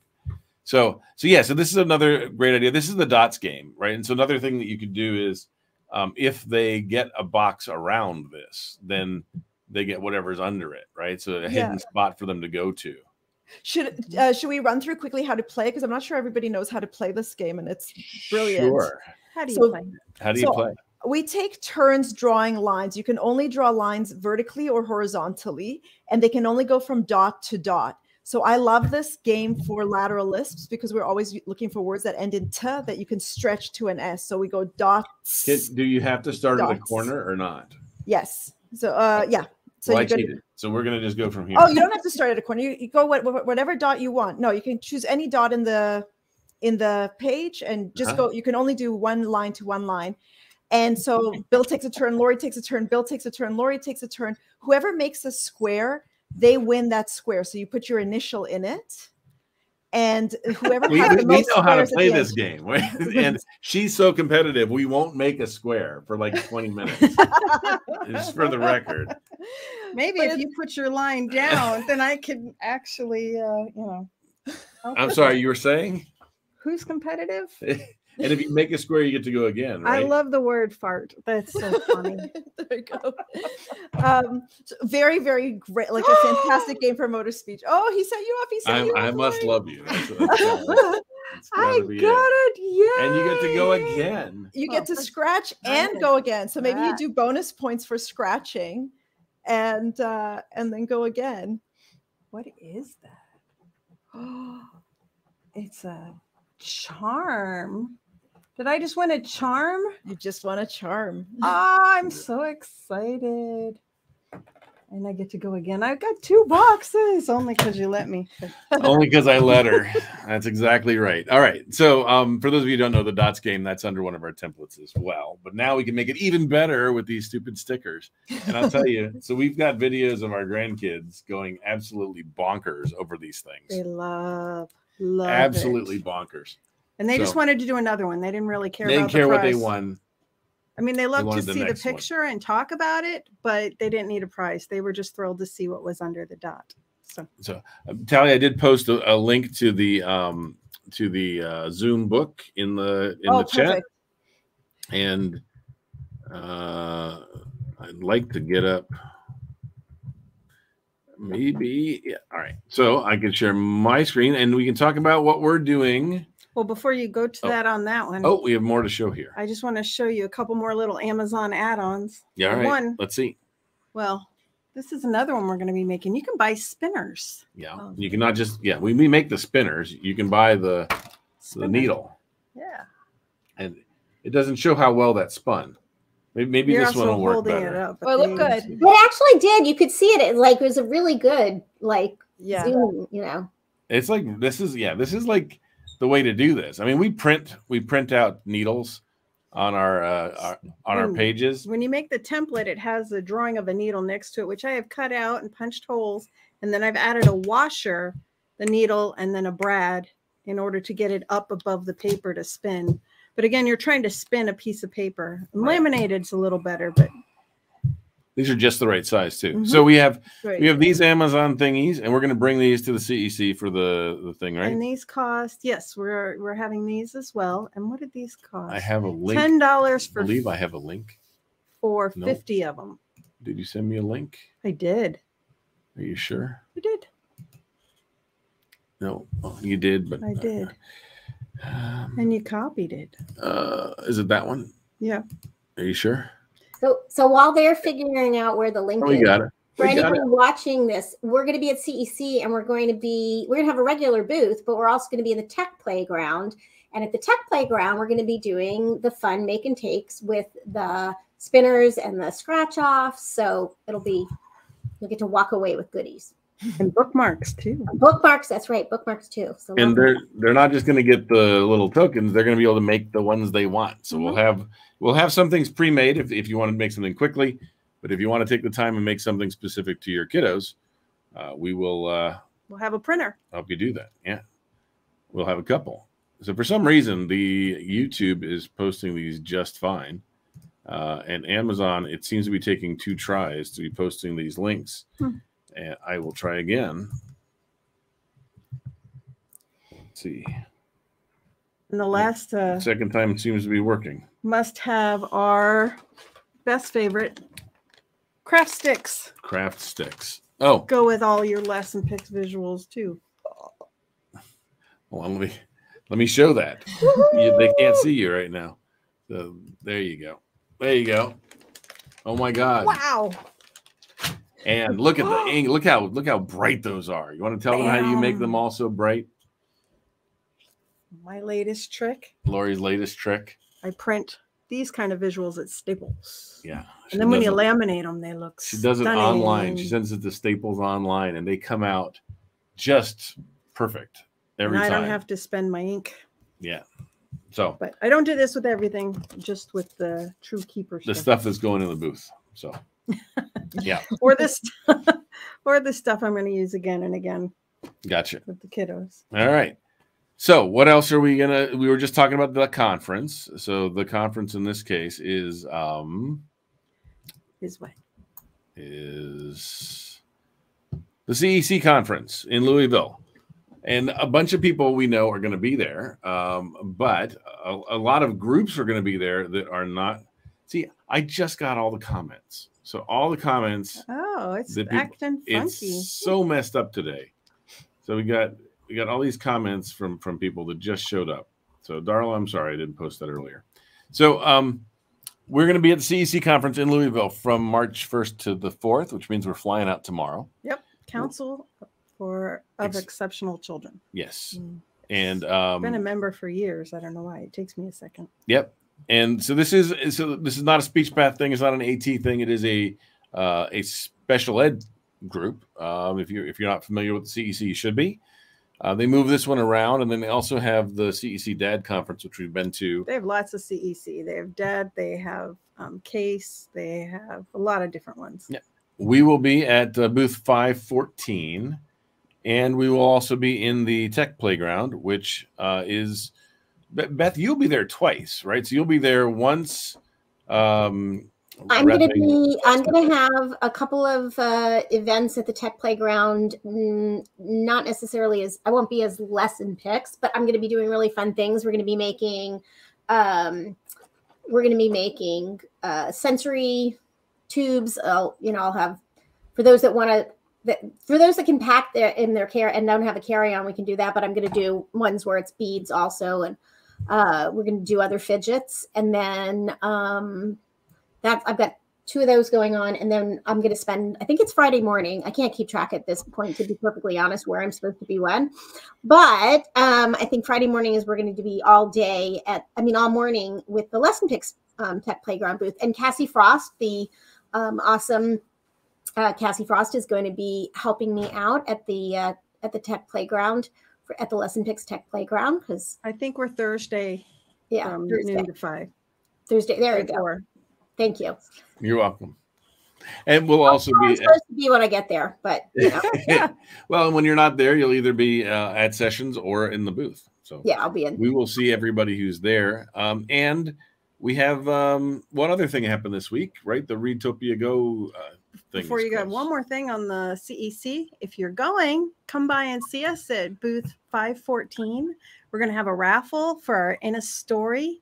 So so yeah, so this is another great idea. This is the dots game, right? And so another thing that you could do is um, if they get a box around this, then they get whatever's under it, right? So a Yeah. hidden spot for them to go to. Should uh, should we run through quickly how to play? Because I'm not sure everybody knows how to play this game, and it's brilliant. Sure. How do you So- play? How do you So- play? we take turns drawing lines. You can only draw lines vertically or horizontally, and they can only go from dot to dot. So I love this game for lateral lisps because we're always looking for words that end in t that you can stretch to an s. So we go dots. Can, do you have to start at a Dots. corner or not? yes. So uh yeah. So well, I you go to- So we're gonna just go from here. Oh, you don't have to start at a corner. You, you go what, what- whatever dot you want. No, you can choose any dot in the in the page and just Uh-huh. go. You can only do one line to one line. And so Bill takes a turn, Lori takes a turn, Bill takes a turn, Lori takes a turn. Whoever makes a square, they win that square. So you put your initial in it, and whoever we, has we, the we most know how to play this end- game, <laughs> <laughs> and she's so competitive. We won't make a square for like 20 minutes. Just for the record. Maybe But if you put your line down, <laughs> then I could actually, uh, you know. I'll I'm sorry, you were saying? Who's competitive? <laughs> And if you make a square, you get to go again, I love the word fart. That's so funny. <laughs> there you go. <laughs> Um, so very, very great, like a fantastic <gasps> game for motor speech. Oh, he set you up. He set I'm, you up. I must love you. That's, that's, I gotta got be it. it. Yeah. And you get to go again. You Oh, get to scratch and go again. So maybe you do bonus points for scratching, and uh, and then go again. What is that? Oh, <gasps> it's a charm. Did I just win a charm? You just want a charm. <laughs> Ah, I'm so excited. And I get to go again. I've got two boxes only because you let me. <laughs> Only because I let her. That's exactly right. All right. So, um, for those of you who don't know the dots game, that's under one of our templates as well. But now we can make it even better with these stupid stickers. And I'll tell you, <laughs> so we've got videos of our grandkids going absolutely bonkers over these things. They things. love, love Absolutely it. bonkers. And they just wanted to do another one. They didn't really care They didn't about care the what they won. I mean, they loved to wanted the see the next one. picture and talk about it, but they didn't need a prize. They were just thrilled to see what was under the dot. So So, uh, Tali, I did post a, a link to the um, to the uh, Zoom book in the in Oh, the chat, perfect. and uh, I'd like to get up. Maybe, yeah. All right. So I can share my screen, and we can talk about what we're doing. Well, before you go to Oh. that on that one, Oh, we have more to show here. I just want to show you a couple more little Amazon add-ons. Yeah. All right. One, Let's see. well, this is another one we're going to be making. You can buy spinners. Yeah. Oh. You can not just yeah. We, we make the spinners. You can buy the the Spinner. needle, Yeah. and it doesn't show how well that spun. Maybe, maybe You're this one also will work holding better. it up. Oh, it looked they- good. It actually did. You could see it. It like it was a really good like Yeah. zoom. You know. It's like this is yeah, this is like the way to do this. I mean, we print we print out needles on our uh, our on our pages. When you make the template, it has a drawing of a needle next to it, which I have cut out and punched holes. And then I've added a washer, the needle, and then a brad in order to get it up above the paper to spin. But again, you're trying to spin a piece of paper. Right. Laminated's a little better, but These are just the right size too. Mhm. So we have right. we have these Amazon thingies, and we're going to bring these to the CEC for the the thing, right? And these cost, yes, we're we're having these as well. And what did these cost? I have a link. ten dollars I for believe I have a link. for No. fifty of them. Did you send me a link? I did. Are you sure? I did. No, oh, you did, but I did. Um, And you copied it. uh, is it that one? Yeah. Are you sure? So so while they're figuring out where the link Oh, is, got it. for anybody watching this, we're going to be at CEC and we're going to be we're going to have a regular booth, but we're also going to be in the tech playground. And at the tech playground, we're going to be doing the fun make and takes with the spinners and the scratch offs. So it'll be you'll get to walk away with goodies. And bookmarks too. Bookmarks, that's right, bookmarks too. So and they're they're not just going to get the little tokens they're going to be able to make the ones they want so we'll have we'll have some things pre-made if, if you want to make something quickly but if you want to take the time and make something specific to your kiddos uh, we will uh, We'll have a printer. help you do that yeah we'll have a couple so for some reason the youtube is posting these just fine uh, and amazon it seems to be taking two tries to be posting these links Hmm. And i will try again Let's see And the last uh, Second time it seems to be working. must have our best favorite craft sticks. Craft sticks. Oh, Go with all your LessonPix visuals too. hold on, let me let me show that. You- they can't see you right now. So there you go. There you go. Oh my god. Wow. And look at the <gasps> ink. Look how look how bright those are. You want to tell them how you make them all so bright? My latest trick. Lori's latest trick. I print these kind of visuals at Staples. Yeah. And then when you laminate them, they look she does it online. She sends it to Staples online and they come out just perfect every and I time. don't have to spend my ink. yeah. So But I don't do this with everything, just with the True Keeper the stuff. stuff that's going in the booth. So yeah, <laughs> or this <laughs> or the stuff I'm going to use again and again gotcha. with the kiddos. All right. So what else are we gonna? We were just talking about the conference. So the conference in this case is um Is what? is the CEC conference in Louisville, and a bunch of people we know are going to be there. Um, but a, a lot of groups are going to be there that are not. See, I just got all the comments. So all the comments Oh, it's people- acting funky. it's so messed up today. So we got we got all these comments from from people that just showed up. So Darla, I'm sorry I didn't post that earlier. So um we're going to be at the CEC conference in Louisville from March 1st to the 4th, which means we're flying out tomorrow. Yep, Council for of Ex- Exceptional Children. Yes. Mm. And Been a um member for years. I don't know why. It takes me a second. yep. And so this is so this is not a speech path thing, it's not an AT thing, it is a uh a special ed group. Um if you if you're not familiar with the CEC, you should be. Uh, they move this one around, and then they also have the CEC Dad Conference, which we've been to. They have lots of CEC. They have DAD. They have um, Case. They have a lot of different ones. Yeah. We will be at uh, booth 514, and we will also be in the Tech Playground, which uh, is Beth. You'll be there twice, right? So you'll be there once Um, I'm going to be. I'm going to have a couple of uh, events at the Tech Playground. Not necessarily as I won't be as LessonPix, but I'm going to be doing really fun things. We're going to be making. Um, we're going to be making uh, sensory tubes. I'll, you know, I'll have for those that want to. That, for those that can pack their in their care and don't have a carry on, we can do that. But I'm going to do ones where it's beads also, and uh, we're going to do other fidgets, and then um, that's I've got two of those going on, and then I'm going to spend. I think it's Friday morning. I can't keep track at this point, to be perfectly honest, where I'm supposed to be when. But um, I think Friday morning is we're going to be all day at. I mean, all morning with the LessonPix um, tech playground booth, and Cassie Frost, the um, awesome uh, Cassie Frost, is going to be helping me out at the uh, at the tech playground at the LessonPix tech playground because I think we're Thursday yeah, from Thursday. noon to five. Thursday. There we go. Four. Thank you. You're welcome. And we'll also I'm be. supposed to be when I get there, but you know, <laughs> well, and when you're not there, you'll either be uh, at sessions or in the booth. So yeah, I'll be in. we will see everybody who's there. Um, and we have um, one other thing happened this week, right? The Readtopia Go uh, thing. Before you go, one more thing on the CEC. If you're going, come by and see us at booth 514. We're going to have a raffle for our In a Story,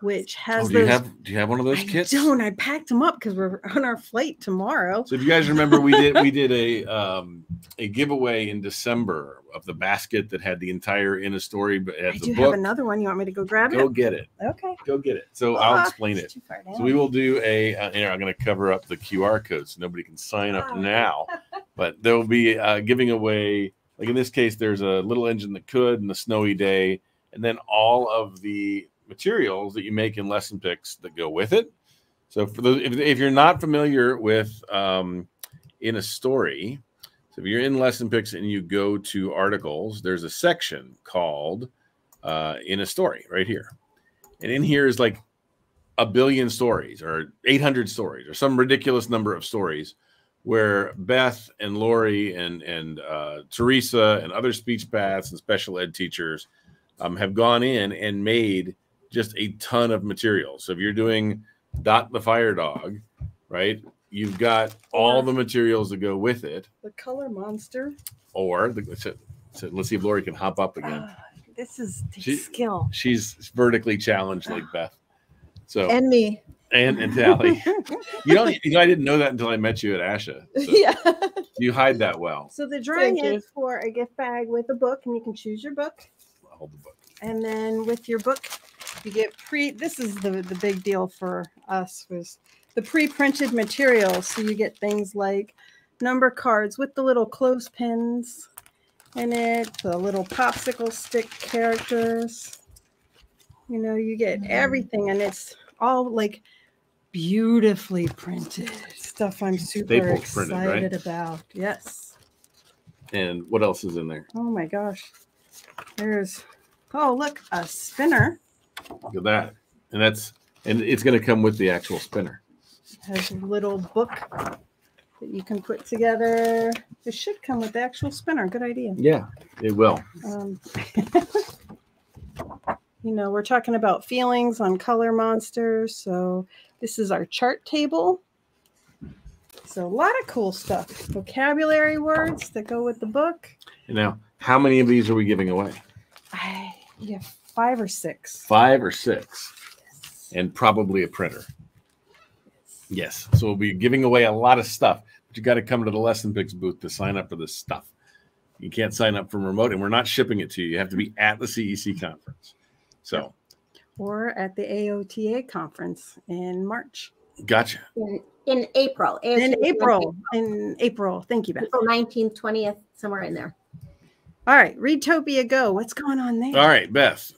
which has Oh, do you have do you have one of those I kits? don't. I packed them up because we're <laughs> on our flight tomorrow. So if you guys remember, we did we did a <laughs> um, a giveaway in December of the basket that had the entire in a story, but it I do the have another one. You want me to go grab Go it? Go get it. Okay. Go get it. So I'll Ah, explain it. So we will do a. Uh, here, I'm going to cover up the QR code so nobody can sign up Ah. now. <laughs> But there will be uh, giving away. Like in this case, there's a little engine that could, and the snowy day, and then all of the materials that you make in LessonPix that go with it. So for those, if, if you're not familiar with um, in a story, so if you're in LessonPix and you go to articles, there's a section called uh, in a story right here, and in here is like a billion stories or 800 stories or some ridiculous number of stories where Beth and Lori and and uh, Teresa and other speech paths and special ed teachers um, have gone in and made just a ton of material. So if you're doing Dot the Fire Dog, right, you've got all the materials that go with it. the color monster. Or the, so, so let's see if Lori can hop up again. Ah, this is the She- skill. She's vertically challenged like Beth. So and me. and and Tali. You don't. You know, I didn't know that until I met you at ASHA. <laughs> So yeah. You hide that well. So the drawing Thank you. is for a gift bag with a book, and you can choose your book. I'll hold the book. And then with your book, you get pre. This is the the big deal for us was the pre-printed materials. So you get things like number cards with the little clothespins in it, the little popsicle stick characters. You know, you get Mhm. everything, and it's all like beautifully printed stuff. I'm super Staples printed, right? excited about. Yes. And what else is in there? Oh my gosh. There's oh look, a spinner Look at that. And that's and it's going to come with the actual spinner. has a little book that you can put together. It should come with the actual spinner. Good idea. Yeah, it will. Um, <laughs> you know, we're talking about feelings on color monsters. So this is our chart table. So a lot of cool stuff. Vocabulary words that go with the book. Now, how many of these are we giving away? I yeah, five or six. Five or six, and probably a printer. Yes. So we'll be giving away a lot of stuff, but you got to come to the LessonPix booth to sign up for this stuff. You can't sign up from remote, and we're not shipping it to you. You have to be at the CEC conference. So, Or at the AOTA conference in March. gotcha. in, in April. In April. In April. Thank you, Beth. April 19th, 20th, somewhere in there. All right. Readtopia Go. What's going on there? All right, Beth.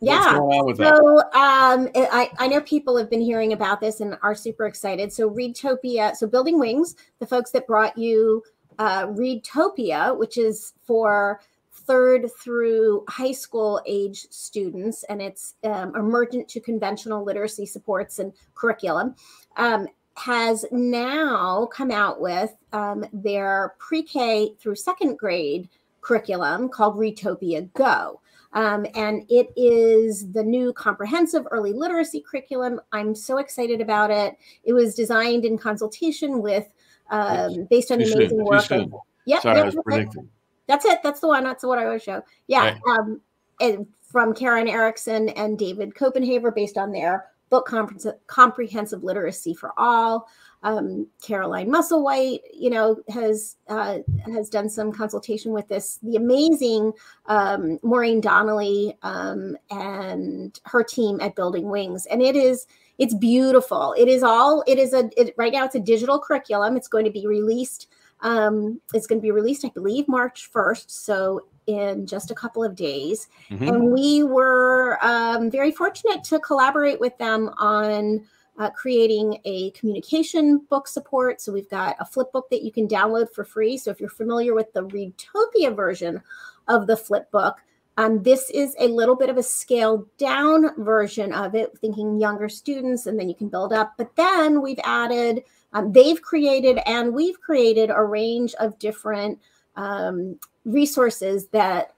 Yeah. going on with that? So um, I, I know people have been hearing about this and are super excited. So Readtopia, so Building Wings, the folks that brought you uh, Readtopia, which is for third through high school age students, and it's um, emergent to conventional literacy supports and curriculum, um, has now come out with um, their pre-K through second grade curriculum called Readtopia Go. Um, and it is the new comprehensive early literacy curriculum. I'm so excited about it. It was designed in consultation with, um, based on soon, amazing too work. soon. Yep, Sorry, yep, I was that's it. predicting. That's it. That's the one. That's what I show. Yeah. Right. Um, and from Karen Erickson and David Koppenhaver based on their book comprehensive, comprehensive literacy for all. Um, Caroline Musselwhite, you know, has uh, has done some consultation with this. The amazing um, Maureen Donnelly um, and her team at Building Wings, and it is it's beautiful. It is all it is a it, right now. It's a digital curriculum. It's going to be released um, it's going to be released, I believe, March 1st. So in just a couple of days. Mhm. And we were um, very fortunate to collaborate with them on uh, creating a communication book support. So we've got a flip book that you can download for free. So if you're familiar with the Readtopia version of the flip book, um, this is a little bit of a scaled down version of it, thinking younger students, and then you can build up. But then we've added, um, they've created, and we've created a range of different um, resources that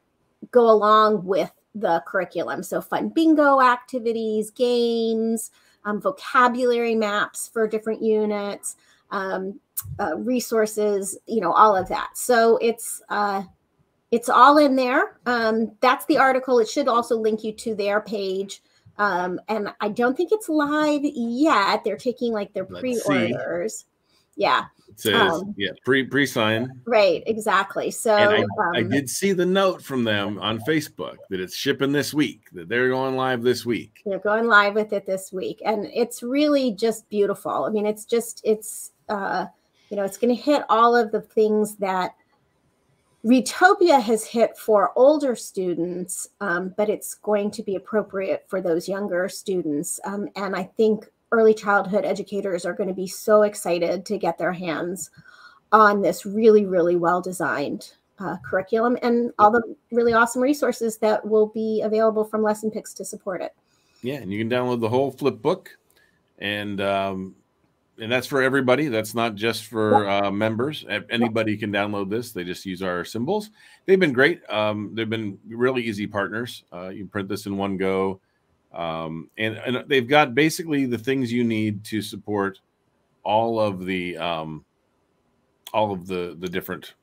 go along with the curriculum. So, fun bingo activities, games, um, vocabulary maps for different units, um, uh, resources, you know, all of that. So, it's uh, it's all in there. Um, that's the article. It should also link you to their page. Um, and I don't think it's live yet. They're taking like their pre-orders. Yeah, says, um, yeah, pre pre sign. right, exactly. So I, um, I did see the note from them on Facebook that it's shipping this week, that they're going live this week. they're going live with it this week and it's really just beautiful i mean it's just it's uh you know it's going to hit all of the things that Readtopia has hit for older students, um, but it's going to be appropriate for those younger students. Um, and I think early childhood educators are going to be so excited to get their hands on this really, really well designed uh, curriculum and all the really awesome resources that will be available from LessonPix to support it. Yeah, and you can download the whole flip book, and um, and that's for everybody. That's not just for uh, members. Anybody can download this. They just use our symbols. They've been great. Um, they've been really easy partners. Uh, you print this in one go, um, and and they've got basically the things you need to support all of the um, all of the the different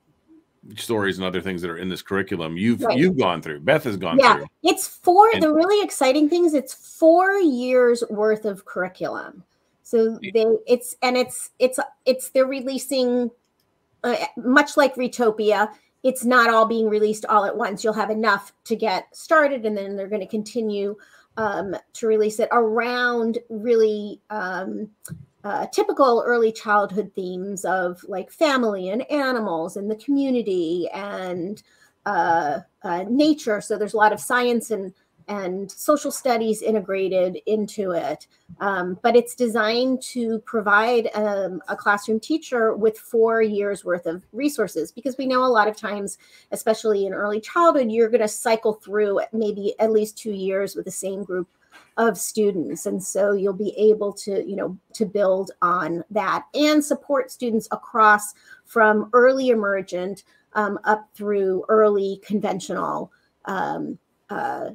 stories and other things that are in this curriculum. You've Right. you've gone through. Beth has gone through Yeah, through. it's four. And- the really exciting things it's four years worth of curriculum. So they, it's and it's it's it's they're releasing, uh, much like Readtopia. It's not all being released all at once. You'll have enough to get started, and then they're going to continue um, to release it around really um, uh, typical early childhood themes of like family and animals and the community and uh, uh, nature. So there's a lot of science and and social studies integrated into it. Um, but it's designed to provide um, a classroom teacher with four years worth of resources because we know a lot of times, especially in early childhood, you're going to cycle through maybe at least two years with the same group of students and so you'll be able to you know to build on that and support students across from early emergent um, up through early conventional um, uh,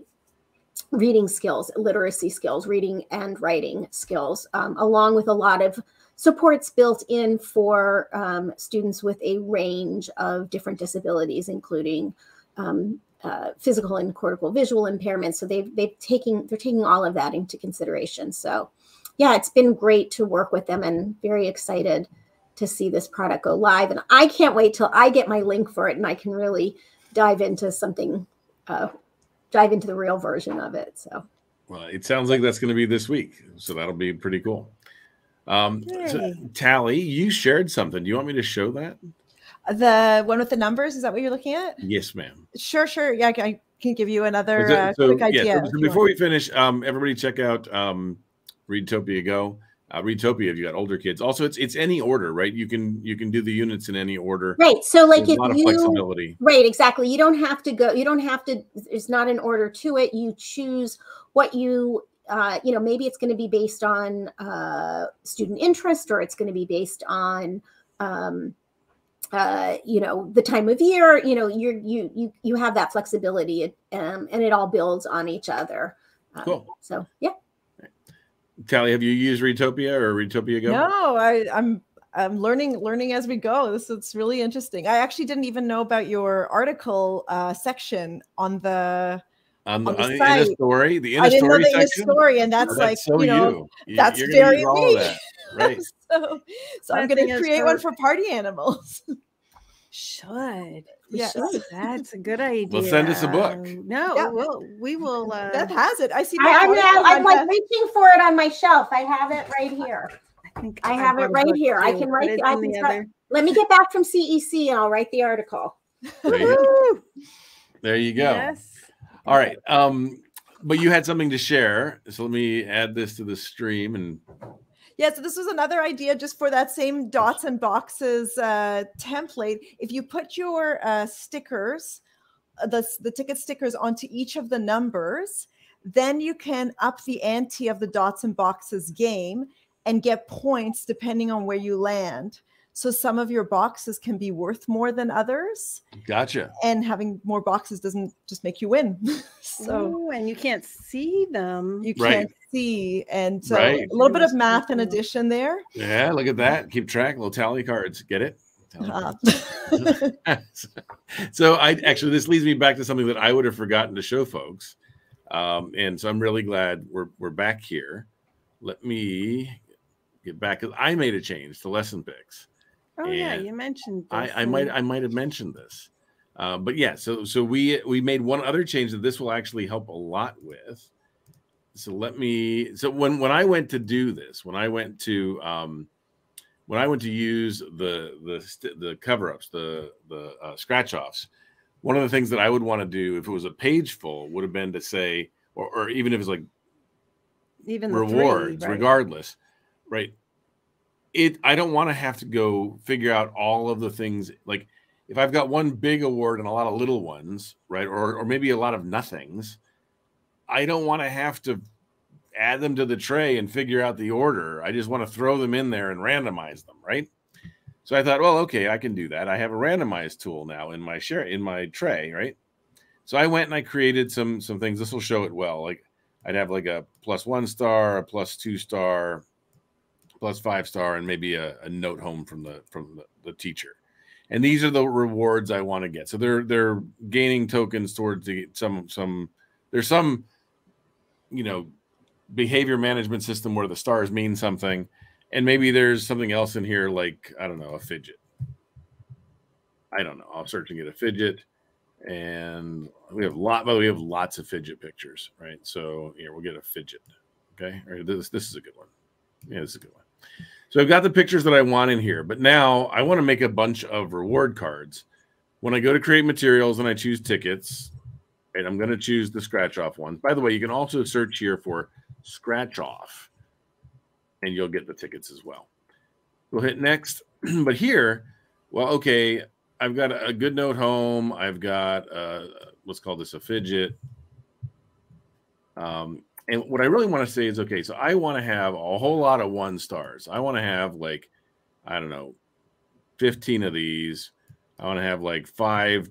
reading skills, literacy skills, reading and writing skills, um, along with a lot of supports built in for um, students with a range of different disabilities, including um, uh, physical and cortical visual impairments. So they've they've taken they're taking all of that into consideration. So yeah, it's been great to work with them and very excited to see this product go live. And I can't wait till I get my link for it and I can really dive into something, uh, dive into the real version of it. So Well, it sounds like that's going to be this week, so that'll be pretty cool. Um, so, Tali, you shared something. Do you want me to show that? The one with the numbers, is that what you're looking at? Yes, ma'am. Sure, sure. Yeah, I can- I can give you another So- uh, so, quick idea. so- if so before we finish, um, everybody check out um, Readtopia Go. Uh, Readtopia, if you got older kids. Also, it's it's any order, right? You can you can do the units in any order. right. So like There's if a lot of flexibility. Right, exactly. You don't have to go, you don't have to, there's not an order to it. You choose what you, uh, you know, maybe it's going to be based on uh, student interest or it's going to be based on, um, uh, you know the time of year you know you're you you you have that flexibility um, and it all builds on each other um, Cool. so yeah Tali, have you used Readtopia or Readtopia Go? No, I, I'm I'm learning learning as we go. This is really interesting. I actually didn't even know about your article uh, section on the. On the, On the on- in site. the story, the in I a didn't know story that in the section. story, and Oh, that's, like so you know you. You- that's you're very me. that, Right. <laughs> so so I'm going to create one for party animals. <laughs> Should. Yes. That's a good idea. Well, send us a book. No, Yeah. we'll, we will. Uh, Beth has it. I see. I, Beth I'm, has it I'm, like Beth. reaching for it on my shelf i have it right here I, think I have it right book here. I can write- it's I can the other. let me get back from cec and i'll write the article <laughs> There you go. There you go. Yes. All right. Um, but you had something to share, so let me add this to the stream and Yeah, so this was another idea just for that same dots and boxes uh, template. If you put your uh, stickers, uh, the, the ticket stickers onto each of the numbers, then you can up the ante of the dots and boxes game and get points depending on where you land. So some of your boxes can be worth more than others, gotcha. and having more boxes doesn't just make you win. <laughs> so Ooh, and you can't see them. you Right. can't see, and so Right. a little bit of math and cool. addition there. Yeah, look at that. Keep track, little tally cards. Get it? Uh, cards. <laughs> so I actually this leads me back to something that I would have forgotten to show folks. Um, and so I'm really glad we're we're back here. Let me get back. 'cause I made a change to LessonPix. Oh yeah, you mentioned. I, this I might I might have mentioned this, uh, but yeah. So so we we made one other change that this will actually help a lot with. So let me. So when when I went to do this, when I went to um, when I went to use the the the cover ups, the the uh, scratch offs, one of the things that I would want to do if it was a page full would have been to say, or, or even if it's like even the three, rewards right? regardless right it i don't want to have to go figure out all of the things like if i've got one big award and a lot of little ones right or or maybe a lot of nothings i don't want to have to add them to the tray and figure out the order. I just want to throw them in there and randomize them right? So i thought well okay i can do that. I have a randomized tool now in my share in my tray right? So i went and i created some some things. This will show it well like I'd have like a plus one star, a plus two star, plus five star, and maybe a, a note home from the from the, the teacher. And these are the rewards I want to get. So they're they're gaining tokens towards the some some there's some you know behavior management system where the stars mean something, and maybe there's something else in here like I don't know a fidget. I don't know. I'll search and get a fidget and we have lot by the way, we have lots of fidget pictures right so here we'll get a fidget okay all right this this is a good one yeah this is a good one so i've got the pictures that i want in here but now i want to make a bunch of reward cards when i go to create materials and i choose tickets and i'm going to choose the scratch off ones by the way you can also search here for scratch off and you'll get the tickets as well we'll hit next <clears throat> but here well okay I've got a good note home. I've got uh, let's call this a fidget. Um, and what I really want to say is okay, so I want to have a whole lot of one stars. I want to have like, I don't know, 15 of these. I want to have like five,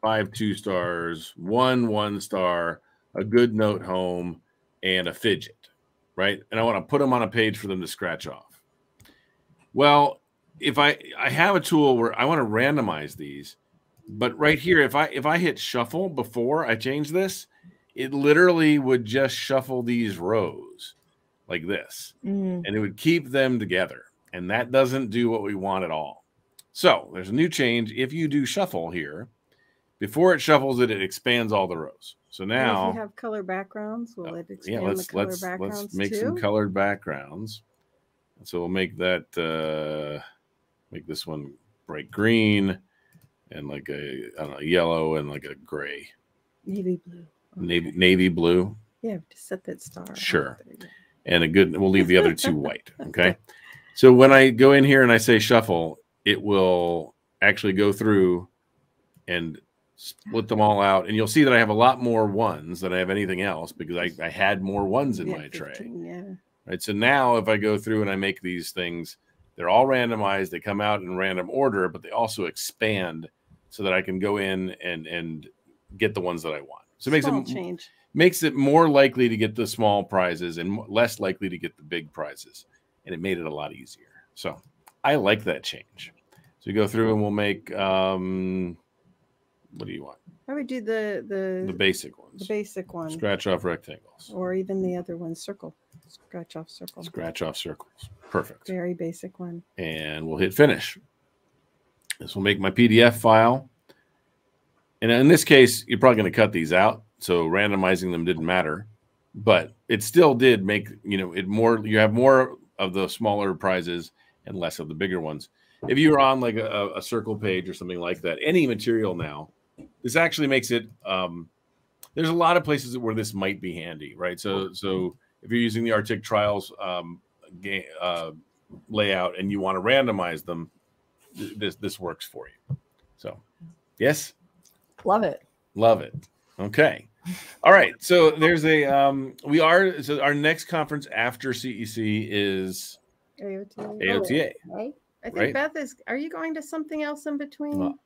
five two stars, one one star, a good note home, and a fidget, right? And I want to put them on a page for them to scratch off. Well, if I I have a tool where I want to randomize these, but right here, if I if I hit shuffle before I change this, it literally would just shuffle these rows like this, Mm. and it would keep them together, and that doesn't do what we want at all. So there's a new change. If you do shuffle here, before it shuffles it, it expands all the rows. So And now, if you have color backgrounds, will it expand yeah, let's the color let's backgrounds let's make too? some colored backgrounds. So we'll make that uh make this one bright green and like a I don't know yellow and like a gray Navy blue. Navy navy blue Yeah, to set that star. Sure. There you go. and a good we'll leave the other two <laughs> white. Okay. So when I go in here and I say shuffle, it will actually go through and split them all out. And you'll see that I have a lot more ones than I have anything else because I, I had more ones in Yeah, my tray. Yeah. right? So now if I go through and I make these things They're all randomized. They come out in random order, but they also expand so that I can go in and and get the ones that I want. So it makes Small it change. makes it more likely to get the small prizes and less likely to get the big prizes, and it made it a lot easier. So I like that change. So we go through and we'll make um, what do you want? I would do the the The basic ones. the basic one, Scratch off rectangles. or even the other one, circle, scratch off circle. Scratch off circles. Perfect. Very basic one. and we'll hit finish. This will make my PDF file. And in this case, you're probably going to cut these out. So randomizing them didn't matter, but it still did make, you know, it more, you have more of the smaller prizes and less of the bigger ones. If you're on like a, a circle page or something like that, any material now, this actually makes it, um, there's a lot of places where this might be handy, right? So, so if you're using the Arctic Trials um, game, uh, layout and you want to randomize them, th- this this works for you. So, yes, Love it. love it. Okay. All right. So there's a um we are so our next conference after CEC is AOT. AOTA. Right? I think right? Beth is. Are you going to something else in between? Well,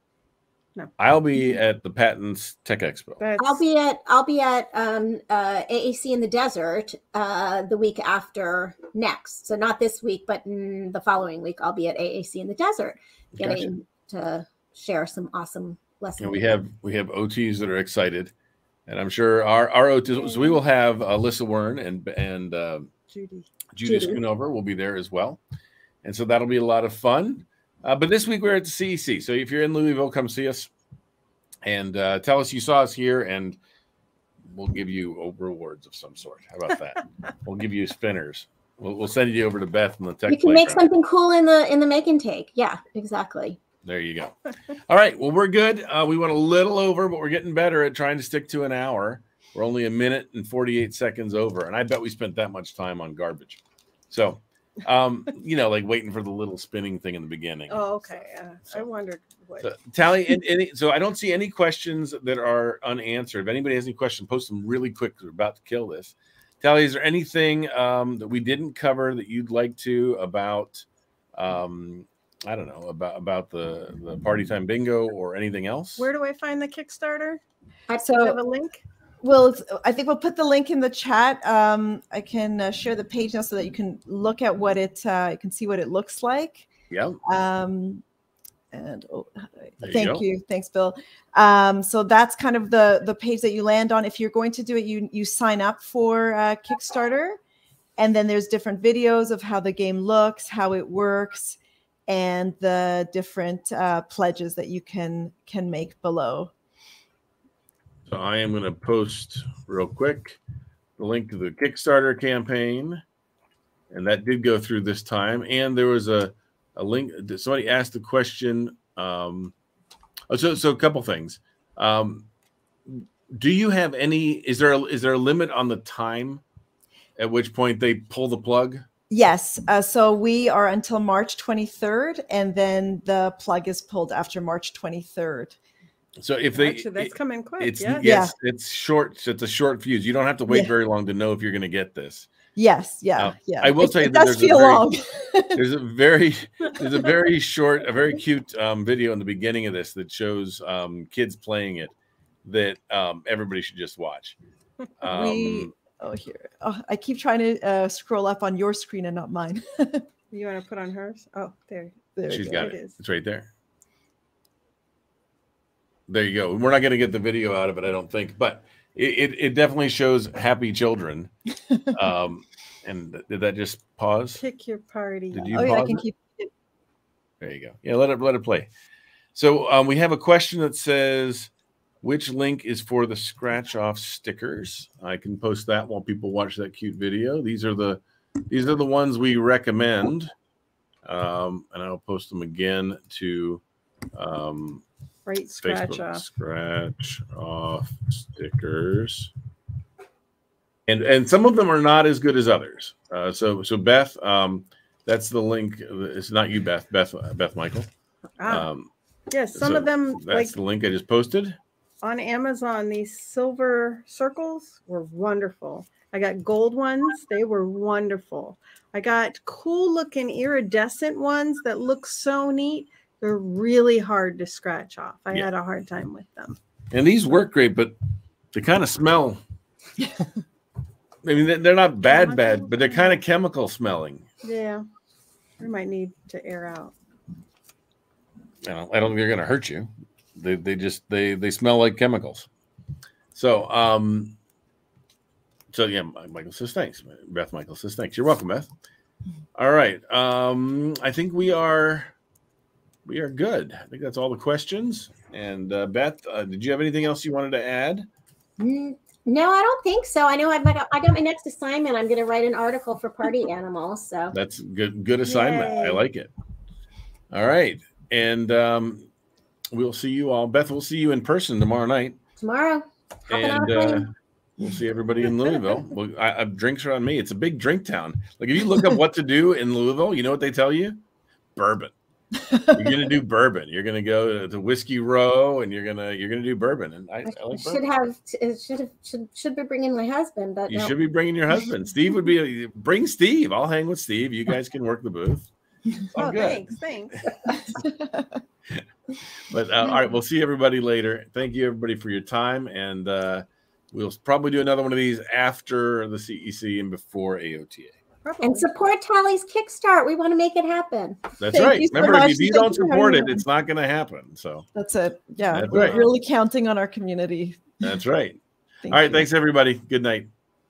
I'll be at the PATINS Tech Expo. That's, I'll be at I'll be at um, uh, AAC in the desert uh, the week after next. So not this week, but mm, the following week I'll be at AAC in the desert, Gotcha. getting to share some awesome lessons. And we have we have OTs that are excited, and I'm sure our our OTs. So we will have Alyssa Wern and and uh, Judy. Judy Judy. Schoonover will be there as well. And so that'll be a lot of fun. Uh, but this week we're at the CEC. So if you're in Louisville, come see us and uh, tell us you saw us here, and we'll give you rewards of some sort. How about that? <laughs> we'll give you spinners. We'll, we'll send you over to Beth in the tech we can make playground. something cool in the in the make and take. Yeah, exactly. There you go. All right. Well, we're good. Uh, we went a little over, but we're getting better at trying to stick to an hour. We're only a minute and 48 seconds over. And I bet we spent that much time on garbage. So, um, <laughs> you know, like waiting for the little spinning thing in the beginning. Oh, okay. Uh, I wondered what. So, Tali, and, so I don't see any questions that are unanswered. If anybody has any questions, post them really quick. We're about to kill this. Tali, is there anything um, that we didn't cover that you'd like to about, um, I don't know, about about the the party time bingo or anything else? Where do I find the Kickstarter? I, Do you have a link? Well, I think we'll put the link in the chat. Um, I can uh, share the page now so that you can look at what it, uh, you can see what it looks like. yeah, Um, and oh, There you thank you, thanks, Bill. Um, so that's kind of the the page that you land on. If you're going to do it, you you sign up for uh, Kickstarter, and then there's different videos of how the game looks, how it works, and the different uh, pledges that you can can make below. so I am going to post real quick the link to the Kickstarter campaign, and that did go through this time. And there was a a link. Somebody asked a question. Um, oh, so so a couple things. Um, do you have any? Is there a, is there a limit on the time at which point they pull the plug? Yes. Uh, so we are until March 23rd, and then the plug is pulled after March 23rd. So if they, Actually, that's coming quick. it's yeah. yes, it's short. It's a short fuse. You don't have to wait Yeah. very long to know if you're going to get this. Yes. Yeah. Uh, yeah. I will It- tell you that does there's a feel very- long. <laughs> there's a very there's a very <laughs> short a very cute um, video in the beginning of this that shows um, kids playing it that um, everybody should just watch um, we. Oh, here. Oh, I keep trying to uh, scroll up on your screen and not mine. <laughs> You want to put on hers? Oh, there. There we she's go. got It it is. it's right there there you go we're not going to get the video out of it i don't think but it, it, it definitely shows happy children <laughs> um, and did that just pause Pick your party. Did you Oh, yeah. I can it? keep. There you go. Yeah, let it let it play. So um, we have a question that says, "Which link is for the scratch off stickers?" I can post that while people watch that cute video. These are the these are the ones we recommend, um, and I'll post them again to um, Right scratch Facebook. off. Scratch off stickers. And and some of them are not as good as others. Uh, so so Beth, um, that's the link. It's not you, Beth. Beth Beth Michael. Ah, Um, yes, some so of them that's like the link I just posted. On Amazon, these silver circles were wonderful. I got gold ones. They were wonderful. I got cool looking iridescent ones that look so neat. They're really hard to scratch off. I Yeah. had a hard time with them. And these work great, but they kind of smell. <laughs> I mean, they- they're not bad, bad, but they're kind of chemical smelling. Yeah. We might need to air out. I don't, I don't think they're going to hurt you. They, they just they they smell like chemicals. So um, so yeah, Michael says thanks. Beth Michael says thanks. You're welcome, Beth. All right. Um, I think we are we are good. I think that's all the questions. And uh, Beth, uh, did you have anything else you wanted to add? Mm, No, I don't think so. I know I've got I got my next assignment. I'm going to write an article for Party <laughs> Animals. So That's good. Good assignment. I like it. All right, and um, we'll see you all. Beth, we'll see you in person tomorrow night, tomorrow, hopping and a uh, we'll see everybody in Louisville. <laughs> Well, I, I, drinks are on me. It's a big drink town. Like if you look up what to do in Louisville, you know what they tell you? Bourbon. You're gonna do bourbon. You're gonna go to, to Whiskey Row, and you're gonna you're gonna do bourbon. And I, I I like should bourbon. have should have should should be bringing my husband, but You no. should be bringing your husband. Steve would be. A, bring Steve. I'll hang with Steve. You guys can work the booth. <laughs> Oh, good. thanks. Thanks. <laughs> <laughs> But uh, all right, we'll see everybody later. Thank you everybody for your time, and uh, we'll probably do another one of these after the CEC and before AOTA. Probably. and support Tali's Kickstart. We want to make it happen. That's Thank right. you so Remember, much. if you Thank don't support it, it's not going to happen. So That's it. Yeah, That's we're right. really counting on our community. that's right. Thank all right, you. thanks everybody. Good night.